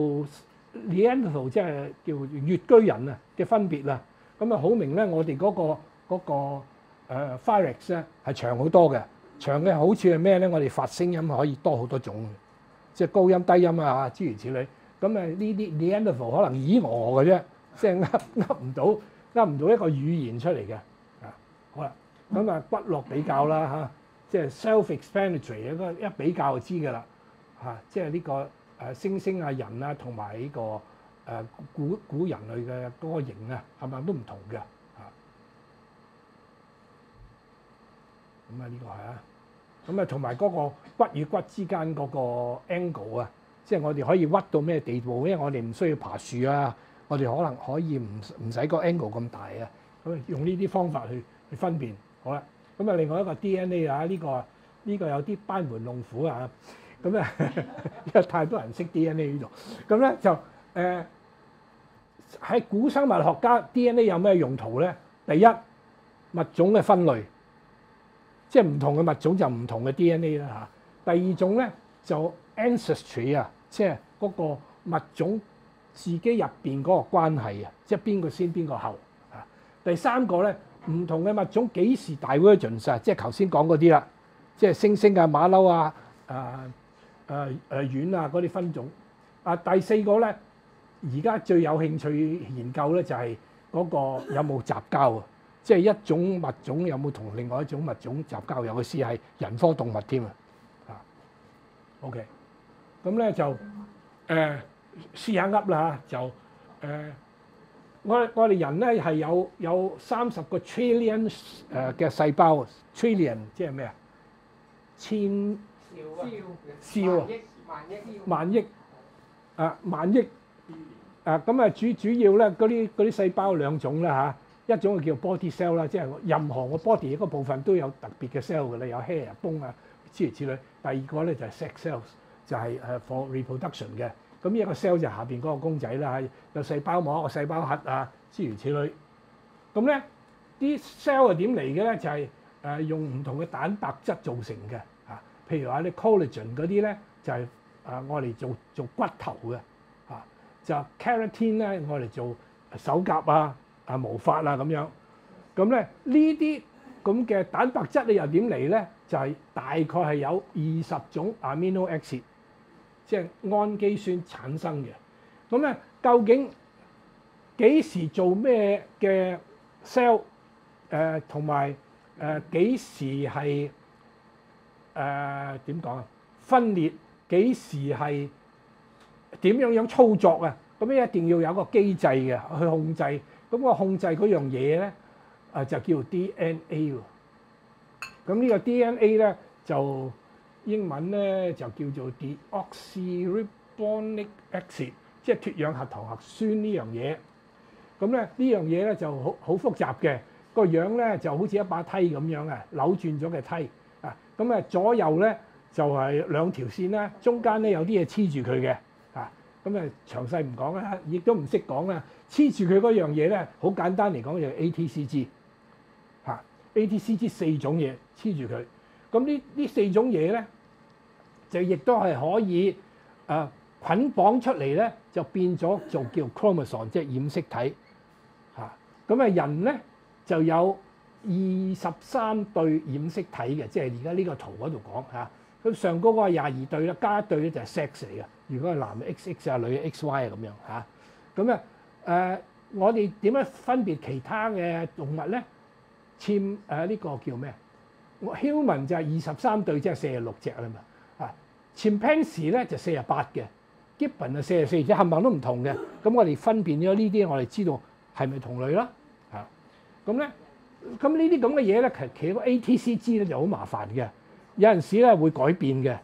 Neanderthal 即係叫穴居人啊嘅分別啦。咁啊好明咧，我哋嗰、個嗰、嗰個誒 pharynx 咧係長好多嘅。長嘅好處係咩咧？我哋發聲音可以多好多種，即係高音低音啊諸如此類。咁啊呢啲 Neanderthal 可能咦我嘅啫，即係噏噏唔到噏唔到一個語言出嚟嘅。啊好啦，咁啊骨骼比較啦嚇，即係 self-explanatory 一個一比較就知㗎啦。嚇、即係呢、個誒猩猩啊、人啊，同埋呢個誒、古古人類嘅嗰個形啊，係咪都唔同嘅嚇？咁啊呢個係啊，咁啊同埋嗰個骨與骨之間嗰個 angle 啊，即係我哋可以屈到咩地步？因為我哋唔需要爬樹啊，我哋可能可以唔唔使個 angle 咁大啊。咁用呢啲方法去去分辨好啦。咁啊另外一個 DNA 啊，呢、這個呢、這個有啲班門弄斧啊。咁啊，因為太多人識 DNA 呢度，咁咧就誒喺、古生物學家 DNA 有咩用途咧？第一物種嘅分類，即係唔同嘅物種就唔同嘅 DNA 啦嚇。第二種咧就 ancestry 啊，即係嗰個物種自己入邊嗰個關係啊，即係邊個先邊個後啊。第三個咧，唔同嘅物種幾時 divergence 啊，即係頭先講嗰啲啦，即係猩猩啊、馬騮啊、啊。誒誒丸啊嗰啲分種啊，第四個咧，而家最有興趣研究咧就係嗰個有冇雜交啊，即係一種物種有冇同另外一種物種雜交，尤其是係人科動物添啊。啊，OK，咁咧就誒試下噏啦嚇，就誒我我哋人咧係有有三十個 trillion 誒嘅細胞，trillion 即係咩啊？千兆啊！萬億萬億啊！萬億啊！咁啊主主要咧嗰啲嗰啲細胞兩種啦嚇，一種係叫 body cell 啦，即係任何個 body 一個部分都有特別嘅 cell 嘅啦，有 hair、bone 啊諸如此類。第二個咧就係 sex cells，就係誒 for reproduction 嘅。咁一個 cell 就下邊嗰個公仔啦，有細胞膜、個細胞核啊諸如此類。咁咧啲 cell 係點嚟嘅咧？就係誒用唔同嘅蛋白質造成嘅。譬如話啲 collagen 嗰啲咧，就係啊，我嚟做做骨頭嘅啊，就 keratin 咧，我嚟做手甲啊、啊毛髮啊咁樣。咁咧呢啲咁嘅蛋白質你又點嚟咧？就係大概係有二十種 amino acid，即係氨基酸產生嘅。咁咧究竟幾時做咩嘅 cell？誒同埋誒幾時係誒點講啊？分裂幾時係點樣樣操作啊？咁一定要有個機制嘅去控制。咁個控制嗰樣嘢咧，啊就叫 DNA 喎。咁呢個 DNA 咧就英文咧就叫做 deoxyribonic acid，即係脱氧核糖核酸呢樣嘢。咁咧呢樣嘢咧就好好複雜嘅，個樣咧就好似一把梯咁樣啊，扭轉咗嘅梯啊。咁啊左右咧就係兩條線啦，中間咧有啲嘢黐住佢嘅啊。咁啊詳細唔講啦，亦都唔識講啦。黐住佢嗰樣嘢咧，好簡單嚟講就係 ATCG 嚇，ATCG 四種嘢黐住佢。咁呢呢四種嘢咧，就亦都係可以誒捆綁出嚟咧，就變咗做叫 chromosome，即係染色體嚇。咁啊人咧就有二十三對染色體嘅，即係而家呢個圖嗰度講嚇。咁上高嗰個廿二對啦，加一對咧就係 sex 嚟嘅。如果係男 XX 啊，女 XY 啊咁樣嚇。咁啊誒，我哋點樣分別其他嘅動物咧？簽誒呢個叫咩？human 就係二十三對，即係四十六隻啦嘛。啊 c h i m p a n z e 咧就四十八嘅，gibbon 啊四十四，隻冚唪唥都唔同嘅。咁我哋分辨咗呢啲，我哋知道係咪同類啦。嚇，咁咧，咁呢啲咁嘅嘢咧，其其實個 ATCG 咧就好麻煩嘅。有陣時咧會改變嘅，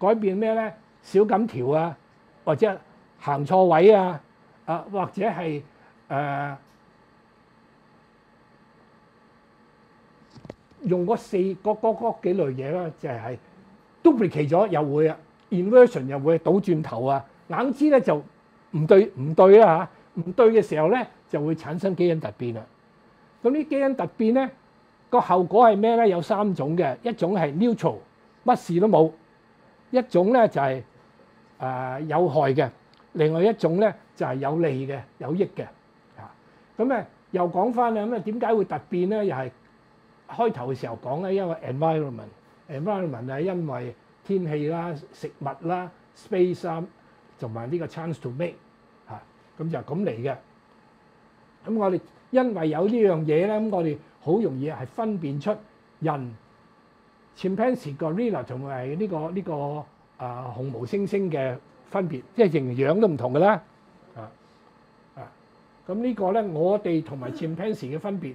改變咩咧？小錦條啊，或者行錯位啊，啊或者係誒、用嗰四嗰嗰嗰幾類嘢啦，就係 duplicate 咗又會啊，inversion 又會倒轉頭啊，硬知咧就唔對唔對啦嚇，唔對嘅時候咧就會產生基因突變啦。咁呢基因突變咧個後果係咩咧？有三種嘅，一種係 neutral，乜事都冇；一種咧就係、是、誒、有害嘅；另外一種咧就係、有利嘅、有益嘅。啊，咁誒又講翻啦，咁啊點解會突變咧？又係開頭嘅時候講咧，因為 environment，environment 係因為天氣啦、食物啦、space 啊，同埋呢個 chance to make 嚇，咁就咁嚟嘅。咁我哋因為有呢樣嘢咧，咁我哋好容易係分辨出人 chimpanzee、gorilla 同埋呢個呢個啊紅毛猩猩嘅分別，即係營養都唔同㗎啦。啊啊，咁呢個咧，我哋同埋 chimpanzee 嘅分別，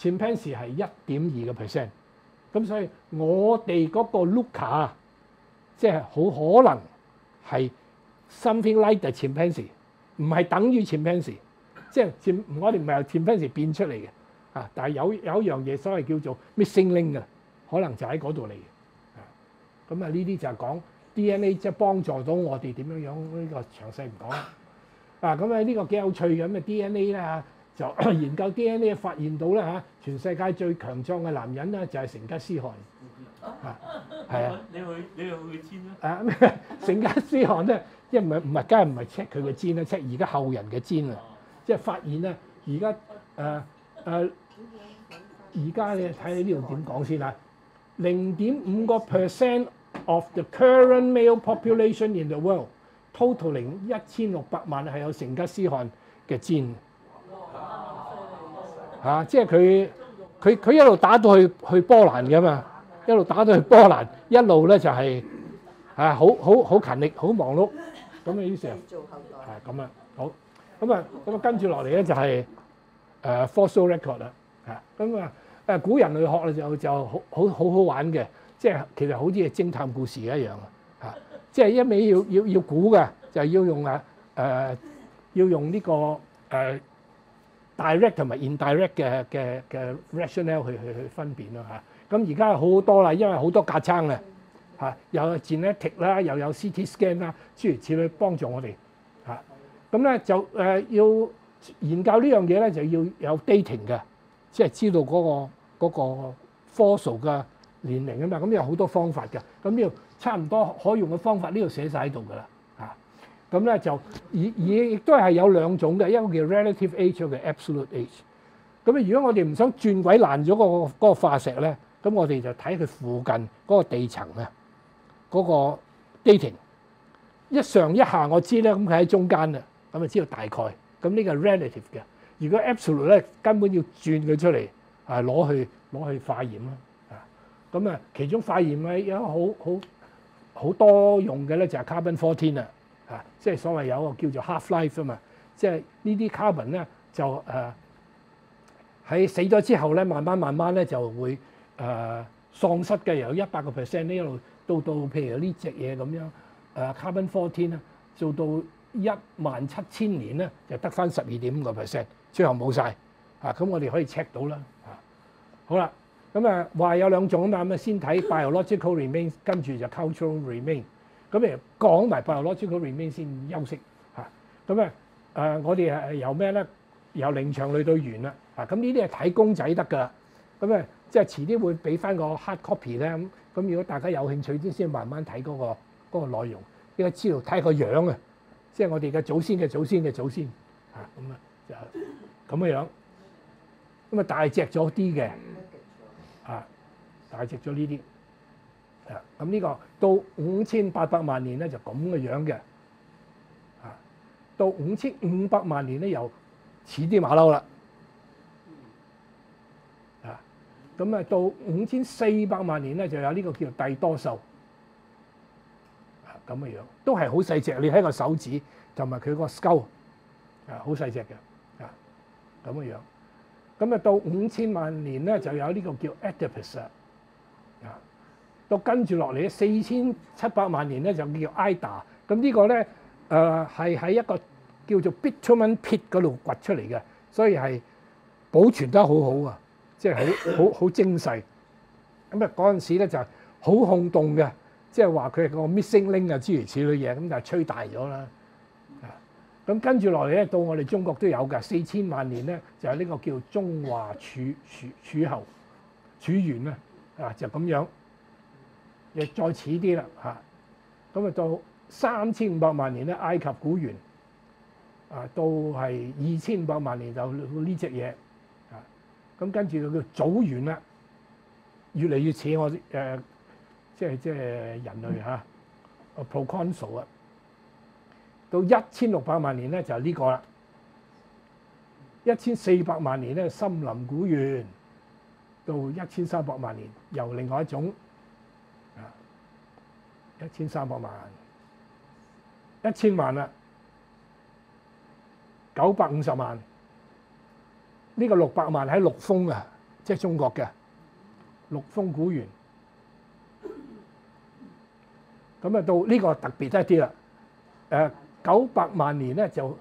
前 p a n s 係一點二個 percent。咁所以我哋嗰個 look 卡即係好可能係 something like the c h i m p a n s 唔係等於 c h i m p a n s 即係前我哋唔係由 c h i m p a n s 變出嚟嘅啊。但係有有一樣嘢所謂叫做 missing link 啊，可能就喺嗰度嚟嘅。咁啊，呢啲就係講 DNA 即係幫助到我哋點樣樣呢個詳細唔講啊。咁啊，呢個幾有趣嘅咁啊，DNA 啦～就 研究 DNA 發現到咧嚇，全世界最強壯嘅男人咧就係成吉思汗。啊，係啊。你去你去去簽啦。啊，成吉思汗咧，即係唔係唔係，梗係唔係 check 佢嘅 gene 啦，check 而家後人嘅 gene 啊。即係發現咧，而家誒誒，而家你睇你呢度點講先啦。零點五個 percent of the current male population in the world，totaling 一千六百萬係有成吉思汗嘅 gene。嚇！即係佢佢佢一路打到去去波蘭嘅嘛，一路打到去波蘭，一路咧就係啊好好好勤力，好忙碌。咁嘅意思啊，係咁啊，好。咁啊，咁啊跟住落嚟咧就係誒 fossil record 啦，嚇咁啊誒古人類學咧就就好好好好玩嘅，即係其實好似係偵探故事一樣啊，嚇！即係一味要要要估嘅，就係要用啊誒要用呢個誒 direct 同埋 indirect 嘅嘅嘅 rationale 去去去分辨咯嚇。咁而家好好多啦，因為好多架撐啊，嚇，又有 genetic 啦，又有 CT scan 啦，諸如此類幫助我哋嚇。咁咧就誒、要研究呢樣嘢咧，就要有 dating 嘅，即係知道嗰、個嗰、個 fossil 嘅年齡啊嘛。咁有好多方法嘅。咁呢度差唔多可用嘅方法呢度寫晒喺度㗎啦。咁咧就而而亦都係有兩種嘅，一個叫 relative age，一個 absolute age。咁啊，如果我哋唔想轉軌爛咗嗰個化石咧，咁我哋就睇佢附近嗰個地層啊，嗰、個 dating 一上一下我知咧，咁佢喺中間啊，咁就知道大概。咁呢個係 relative 嘅。如果 absolute 咧，根本要轉佢出嚟，啊攞去攞去化驗啦，啊咁啊，其中化驗咧有好好好多用嘅咧就係 carbon fourteen 啊，啊即係所謂有個叫做 half life 啊嘛，即係呢啲 carbon 咧就誒喺、死咗之後咧，慢慢慢慢咧就會誒、呃、喪失嘅，由一百個 percent 呢一路到到譬如呢只嘢咁樣誒、carbon fourteen 咧做到一萬七千年咧就得翻十二點五個 percent，最後冇晒。啊！咁我哋可以 check 到啦啊。好啦，咁啊話有兩種啊嘛，咁啊先睇 biological remains，跟住就 cultural remains。咁誒講埋 biological remain 先休息嚇。咁啊誒，我哋係由咩咧？由靈長類到猿啦。啊，咁呢啲係睇公仔得㗎。咁啊，即係遲啲會俾翻個 hard copy 咧。咁咁如果大家有興趣啲，先慢慢睇嗰、個嗰、個內容，應該知道睇個樣啊。即係我哋嘅祖先嘅祖先嘅祖先嚇，咁啊就咁嘅樣。咁啊大隻咗啲嘅，啊大隻咗呢啲，啊咁呢個到五千八百萬年咧就咁嘅樣嘅，啊到五千五百萬年咧又似啲馬騮啦，啊咁啊到五千四百萬年咧就有呢個叫帝多獸，啊咁嘅樣，都係好細隻，你睇個手指同埋佢個 skull，啊好細隻嘅，啊咁嘅樣。咁啊到五千萬年咧就有呢個叫 Oedipus，到跟住落嚟四千七百萬年咧就叫 Ida。咁呢個咧誒係喺一個叫做 bitumen pit 嗰度掘出嚟嘅，所以係保存得好好啊，即係好好好精細。咁啊嗰陣時咧就好轟動嘅，即係話佢係個 missing link 啊諸如此類嘢，咁就係吹大咗啦。咁跟住落嚟咧，到我哋中國都有㗎，四千萬年咧就係呢個叫中華柱柱柱侯柱元啊，啊就咁樣，亦再似啲啦嚇。咁啊到三千五百萬年咧，埃及古猿啊，到係二千五百萬年就呢只嘢啊。咁跟住佢叫早猿啦，越嚟越似我誒、即係即係人類嚇，Proconsul 啊。到一千六百萬年咧就係呢個啦，一千四百萬年咧森林古猿，到一千三百萬年又另外一種，一千三百万，一千万啦，九百五十萬，呢、個六百萬喺陸豐啊，即係中國嘅。陸豐古猿，咁啊到呢個特別得一啲啦，誒、九百萬年咧就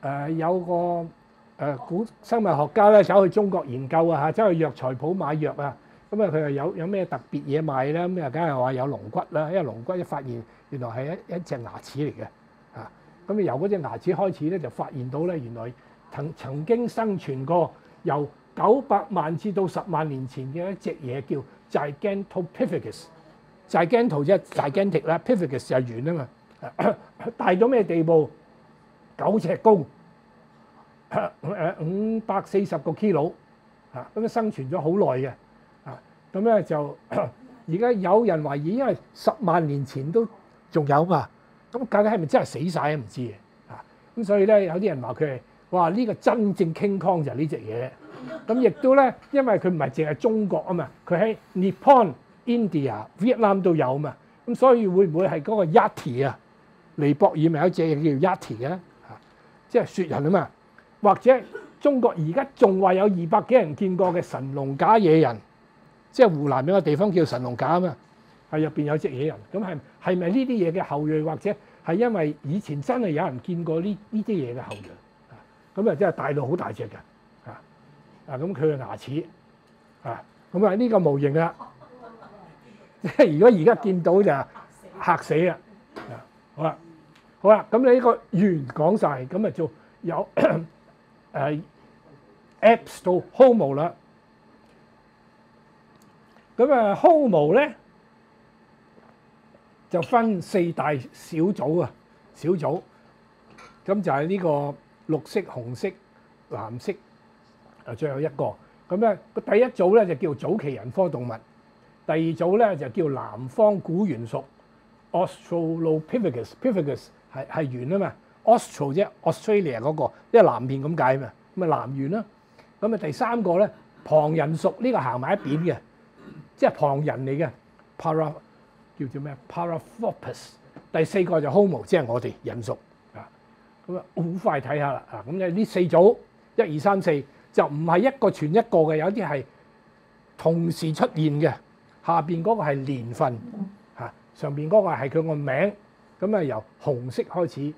誒、有個誒、古生物學家咧走去中國研究啊嚇，走去藥材鋪買藥啊，咁啊佢又有有咩特別嘢賣咧？咁啊梗係話有龍骨啦，因為龍骨一發現原來係一一隻牙齒嚟嘅啊，咁啊由嗰隻牙齒開始咧就發現到咧原來曾曾經生存過由九百萬至到十萬年前嘅一隻嘢叫 Gigantopithecus。Giganto 即係 gigantic 啦，Pithecus 就係圓啊嘛。大到咩地步？九尺高，誒 五百四十個 kilo 啊！咁生存咗好耐嘅！咁咧就 而家有人懷疑，因為十萬年前都仲有嘛，咁究竟係咪真係死晒啊？唔知啊！咁所以咧有啲人話佢係哇呢、個真正 King Kong 就係呢只嘢。咁亦都咧，因為佢唔係淨係中國啊嘛，佢喺 Nippon、India、Vietnam 都有嘛，咁所以會唔會係嗰個 Yeti 啊？尼泊爾咪有一隻叫 Yeti 嘅，嚇，即係雪人啊嘛。或者中國而家仲話有二百幾人見過嘅神龍假野人，即係湖南有個地方叫神龍架啊嘛，係入邊有隻野人。咁係係咪呢啲嘢嘅後裔，或者係因為以前真係有人見過呢呢啲嘢嘅後裔？啊，咁啊真係大到好大隻嘅，啊啊咁佢嘅牙齒啊，咁啊呢個模型啦，即係如果而家見到就嚇死啦！啊好啦，好啦，咁你呢個圓講晒，咁啊就有 誒 apps 到 homo 啦。咁啊 homo 咧就分四大小組啊，小組咁就係呢個綠色、紅色、藍色，啊最後一個。咁咧個第一組咧就叫早期人科動物，第二組咧就叫南方古猿屬 Australopithecus，Pithecus 係係猿啊嘛，Austral 啫，Australia 嗰、個，因為南面咁解嘛，咁啊南猿啦。咁啊第三個咧旁人屬呢、個行埋一邊嘅，即係旁人嚟嘅，para 叫做咩？Parathropus。第四個就 Homo，即係我哋人屬啊。咁啊好快睇下啦啊！咁咧呢四組一二三四就唔係一個傳一個嘅，有啲係同時出現嘅。下邊嗰個係年份嚇，上邊嗰個係佢個名。咁啊由紅色開始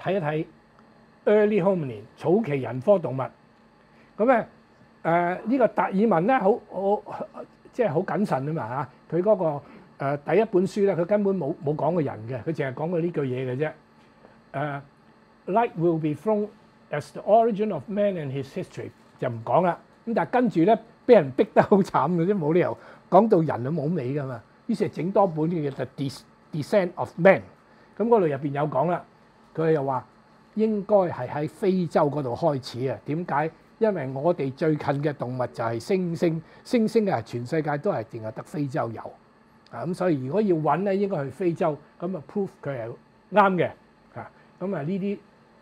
睇一睇 early hominid 早期人科動物。咁咧誒呢個達爾文咧好好即係好謹慎啊嘛嚇，佢嗰、個、呃、第一本書咧，佢根本冇冇講過人嘅，佢淨係講過呢句嘢嘅啫。誒、Light will be thrown as the origin of man and his history 就唔講啦。咁但係跟住咧，俾人逼得好慘嘅，啫冇理由講到人啊冇尾噶嘛。於是整多本嘅就 Des Descent of Man。咁嗰度入邊有講啦，佢又話應該係喺非洲嗰度開始啊。點解？因為我哋最近嘅動物就係猩猩，猩猩啊全世界都係淨係得非洲有啊。咁所以如果要揾咧，應該去非洲，咁啊 prove 佢係啱嘅啊。咁啊呢啲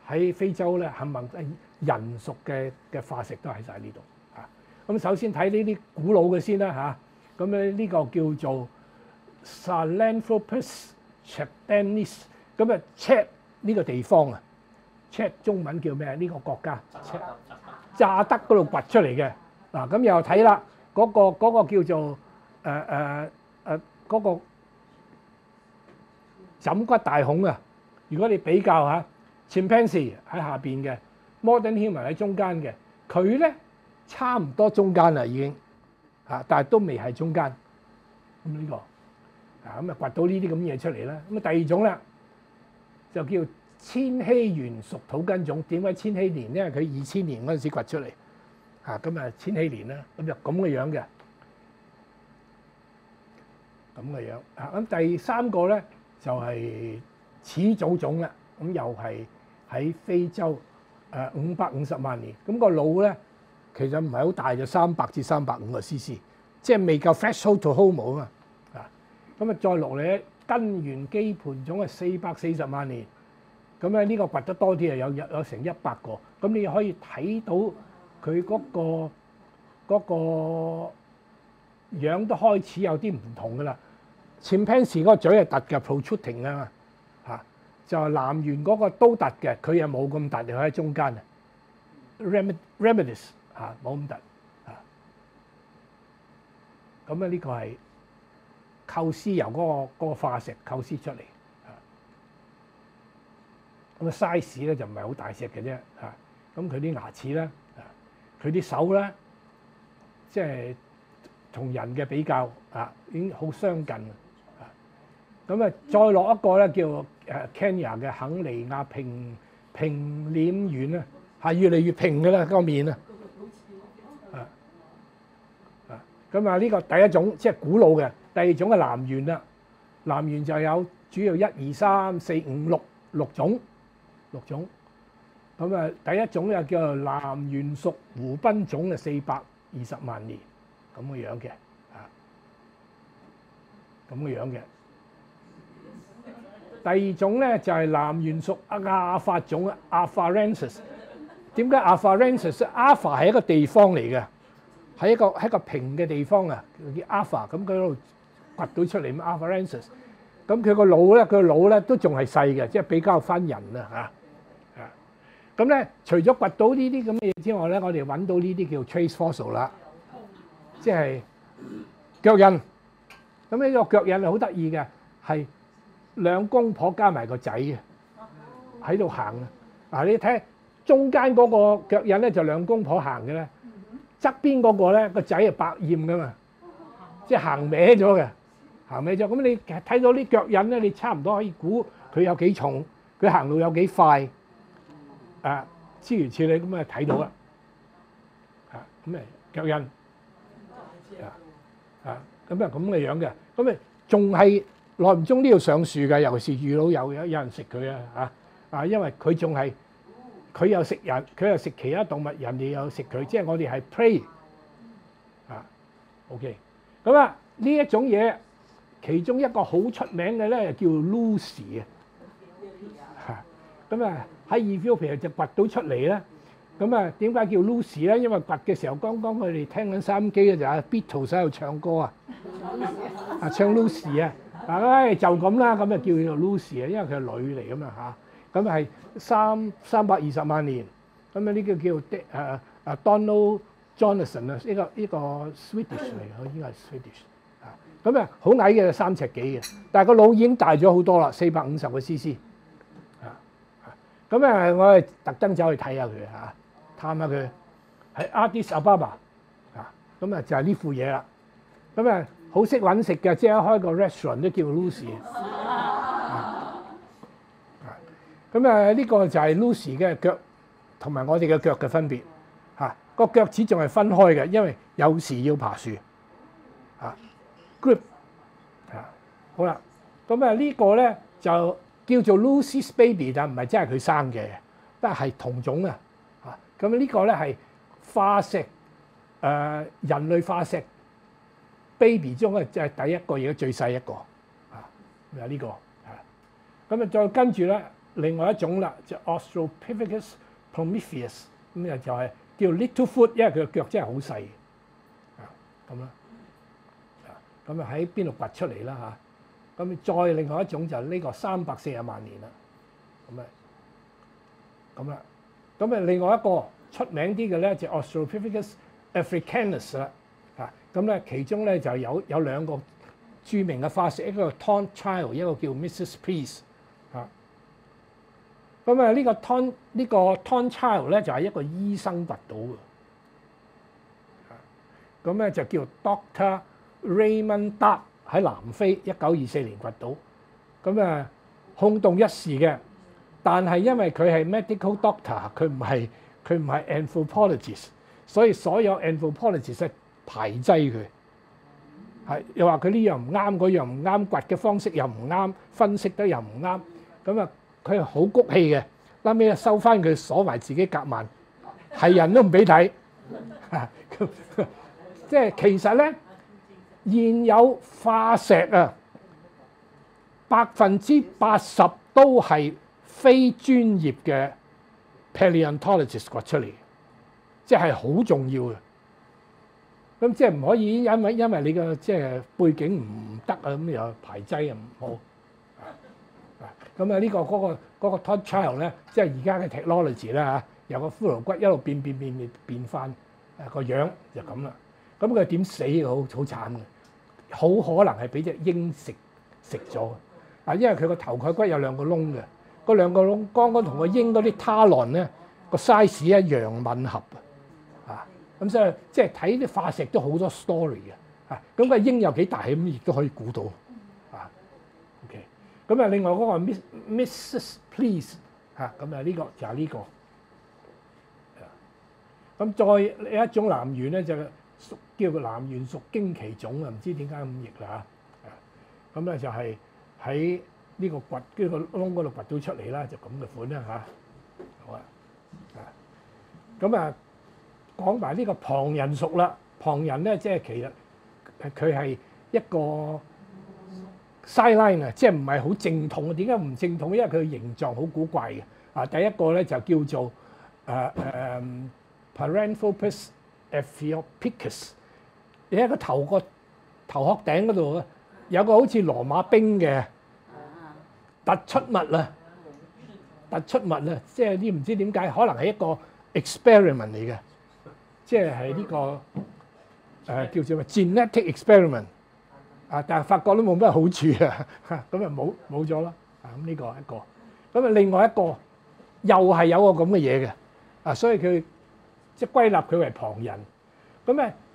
喺非洲咧，冚唪唥人屬嘅嘅化石都喺晒呢度啊。咁首先睇呢啲古老嘅先啦嚇。咁咧呢個叫做 s a l a n t h r o p u s chadensis。咁啊 Chad 呢個地方啊，Chad 中文叫咩？呢、個國家乍得嗰度掘出嚟嘅嗱，咁又睇啦，嗰、個嗰個叫做誒誒誒嗰個枕骨大孔啊！如果你比較下 chimpanzee 喺下邊嘅，modern human 喺中間嘅，佢咧差唔多中間啦已經嚇，但係都未係中間咁呢、個啊咁啊掘到呢啲咁嘢出嚟啦。咁啊第二種啦就叫千禧元屬土根種。點解千禧年？因為佢二千年嗰陣時掘出嚟嚇，咁啊千禧年啦，咁就咁嘅樣嘅，咁嘅樣啊。咁第三個咧就係、始祖種啦，咁又係喺非洲誒五百五十萬年，咁、個腦咧其實唔係好大，就三百至三百五個 cc，即係未夠 f r e s h o l d to homo 啊嘛啊，咁啊再落嚟咧根源基盤種係四百四十萬年，咁咧呢個掘得多啲啊，有有有成一百個，咁你可以睇到佢嗰、個嗰、個樣都開始有啲唔同噶啦。chimpanzee 嗰個嘴係突嘅 protruding 啊嘛嚇，就係南猿嗰個都突嘅，佢又冇咁突，佢喺中間啊。Remid remedis 嚇冇咁突嚇，咁啊呢個係構思由嗰、個嗰、個化石構思出嚟。咁 size 咧就唔係好大隻嘅啫嚇，咁佢啲牙齒咧，佢啲手咧，即係同人嘅比較啊已經好相近啊。咁啊再落一個咧叫誒 Kenya 嘅肯尼亞平平臉猿啊，係越嚟越平嘅啦個面啊。啊咁啊呢個第一種即係古老嘅，第二種係南猿啦。南猿就有主要一二三四五六六種。六種，咁啊第一種又叫做南猿屬湖濱種嘅四百二十萬年咁嘅樣嘅，啊咁嘅樣嘅。第二種咧就係、南猿屬亞法種啊，Afarensis。點解 Afarensis？Afa 係一個地方嚟嘅，係一個係一個平嘅地方啊，叫 Afa。咁佢嗰度掘到出嚟咁 Afarensis。咁佢個腦咧，佢個腦咧都仲係細嘅，即係比較翻人啊嚇。咁咧，除咗掘到呢啲咁嘅嘢之外咧，我哋揾到呢啲叫 trace fossil 啦，即係腳印。咁呢個腳印係好得意嘅，係兩公婆加埋個仔嘅喺度行啊！嗱，你睇中間嗰個腳印咧就兩公婆行嘅咧，側邊嗰個咧個仔係百厭噶嘛，即係行歪咗嘅，行歪咗。咁你睇到啲腳印咧，你差唔多可以估佢有幾重。佢行路有幾快啊，諸如此類咁啊睇到啦，啊咁啊腳印啊啊咁啊咁嘅樣嘅，咁啊仲係耐唔中都要上樹嘅，尤其是遇到有有有人食佢啊嚇啊，因為佢仲係佢又食人，佢又食其他動物，人哋又食佢，即係我哋係 prey 啊。OK，咁啊呢一種嘢，其中一個好出名嘅咧叫 Lucy 啊。嚇咁啊喺 Ethiopia 就掘到出嚟咧。咁啊點解叫 Lucy 咧？因為掘嘅時候，剛剛佢哋聽緊收音機嘅就阿 Beatles 喺度唱歌啊，啊唱 Lucy 啊，唉就咁啦，咁啊叫佢做 Lucy 啊，因為佢係女嚟噶嘛嚇。咁係三三百二十萬年，咁啊呢個叫誒誒 Donald Johnson 啊，呢個呢個 Swedish 嚟嘅，應該係 Swedish 啊。咁啊好矮嘅，三尺幾嘅，但係個腦已經大咗好多啦，四百五十個 CC。咁啊，我係特登走去睇下佢嚇，探下佢喺 Addis Ababa 啊。咁啊就係呢副嘢啦。咁啊好識揾食嘅，即係開個 restaurant 都叫 Lucy。咁啊，呢個就係 Lucy 嘅腳同埋我哋嘅腳嘅分別嚇。個腳趾仲係分開嘅，因為有時要爬樹嚇。Grip 嚇好啦，咁啊呢個咧就叫做 Lucy's baby，但唔係真係佢生嘅，不係同種啊嚇。咁呢個咧係化石誒、人類化石 baby 中嘅即係第一個，亦都最細一個啊。咁啊呢個嚇，咁啊再跟住咧。另外一種啦，就 Australopithecus prometheus 咁啊，就係叫 Littlefoot，因為佢個腳真係好細啊，咁啦，咁啊喺邊度掘出嚟啦嚇？咁再另外一種就係呢個三百四十萬年啦，咁啊咁啦，咁啊另外一個出名啲嘅咧就 Australopithecus africanus 啦嚇，咁咧其中咧就有有兩個著名嘅化石，一個 Ton Child，一個叫 Mrs. Peace。咁啊，呢個 Ton 呢個 Ton Child 咧就係一個醫生掘到嘅，咁咧就叫 Doctor Raymond Dart 喺南非一九二四年掘到，咁啊轟動一時嘅，但係因為佢係 medical doctor，佢唔係佢唔係 anthropologist，所以所有 anthropologist 排擠佢，係又話佢呢樣唔啱，嗰樣唔啱，掘嘅方式又唔啱，分析得又唔啱，咁啊〜佢係好谷氣嘅，後尾收翻佢鎖埋自己夾萬，係人都唔俾睇。即係其實咧，現有化石啊，百分之八十都係非專業嘅 paleontologist 掘出嚟，即係好重要嘅。咁即係唔可以因為因為你個即係背景唔得啊，咁又排擠啊唔好。咁啊，呢個嗰個嗰個 Taunt Child 咧，即係而家嘅 technology 啦嚇，由個骷髏骨一路變變變變變翻誒個樣就咁啦。咁佢點死好好慘嘅，好可能係俾隻鷹食食咗啊！因為佢個頭蓋骨有兩個窿嘅，嗰兩個窿剛剛同個鷹嗰啲 talon 咧個 size 一樣吻合啊！咁所以即係睇啲化石都好多 story 嘅啊！咁個鷹有幾大咁，亦都可以估到啊。OK，。咁啊，另外嗰個 Miss Mrs. Please 嚇，咁啊呢個就係呢個。咁再有一種南轅咧，就叫做南轅屬驚奇種啊，唔知點解咁譯啦嚇。咁咧就係喺呢個掘呢個窿嗰度掘到出嚟啦，就咁嘅款啦嚇。好啊，啊，咁啊講埋呢個旁人屬啦。旁人咧，即係其實佢係一個。sideline 啊，即係唔係好正統啊？點解唔正統？因為佢嘅形狀好古怪嘅。啊，第一個咧就叫做誒誒 Paranthropus Ethiopicus。你喺個頭個頭殼頂嗰度啊，有個好似羅馬兵嘅突出物啊，突出物啊，即係啲唔知點解，可能係一個 experiment 嚟嘅，即係係呢個誒叫做咩 genetic experiment。啊！但係發覺都冇乜好處啊，咁啊冇冇咗啦。啊咁呢個一個，咁啊另外一個又係有個咁嘅嘢嘅，啊所以佢即係歸納佢為旁人。咁啊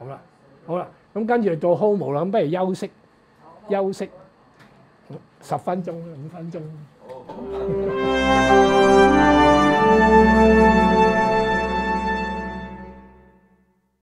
咁啦好啦咁跟住就做 home 无谂不如休息休息十分钟五分钟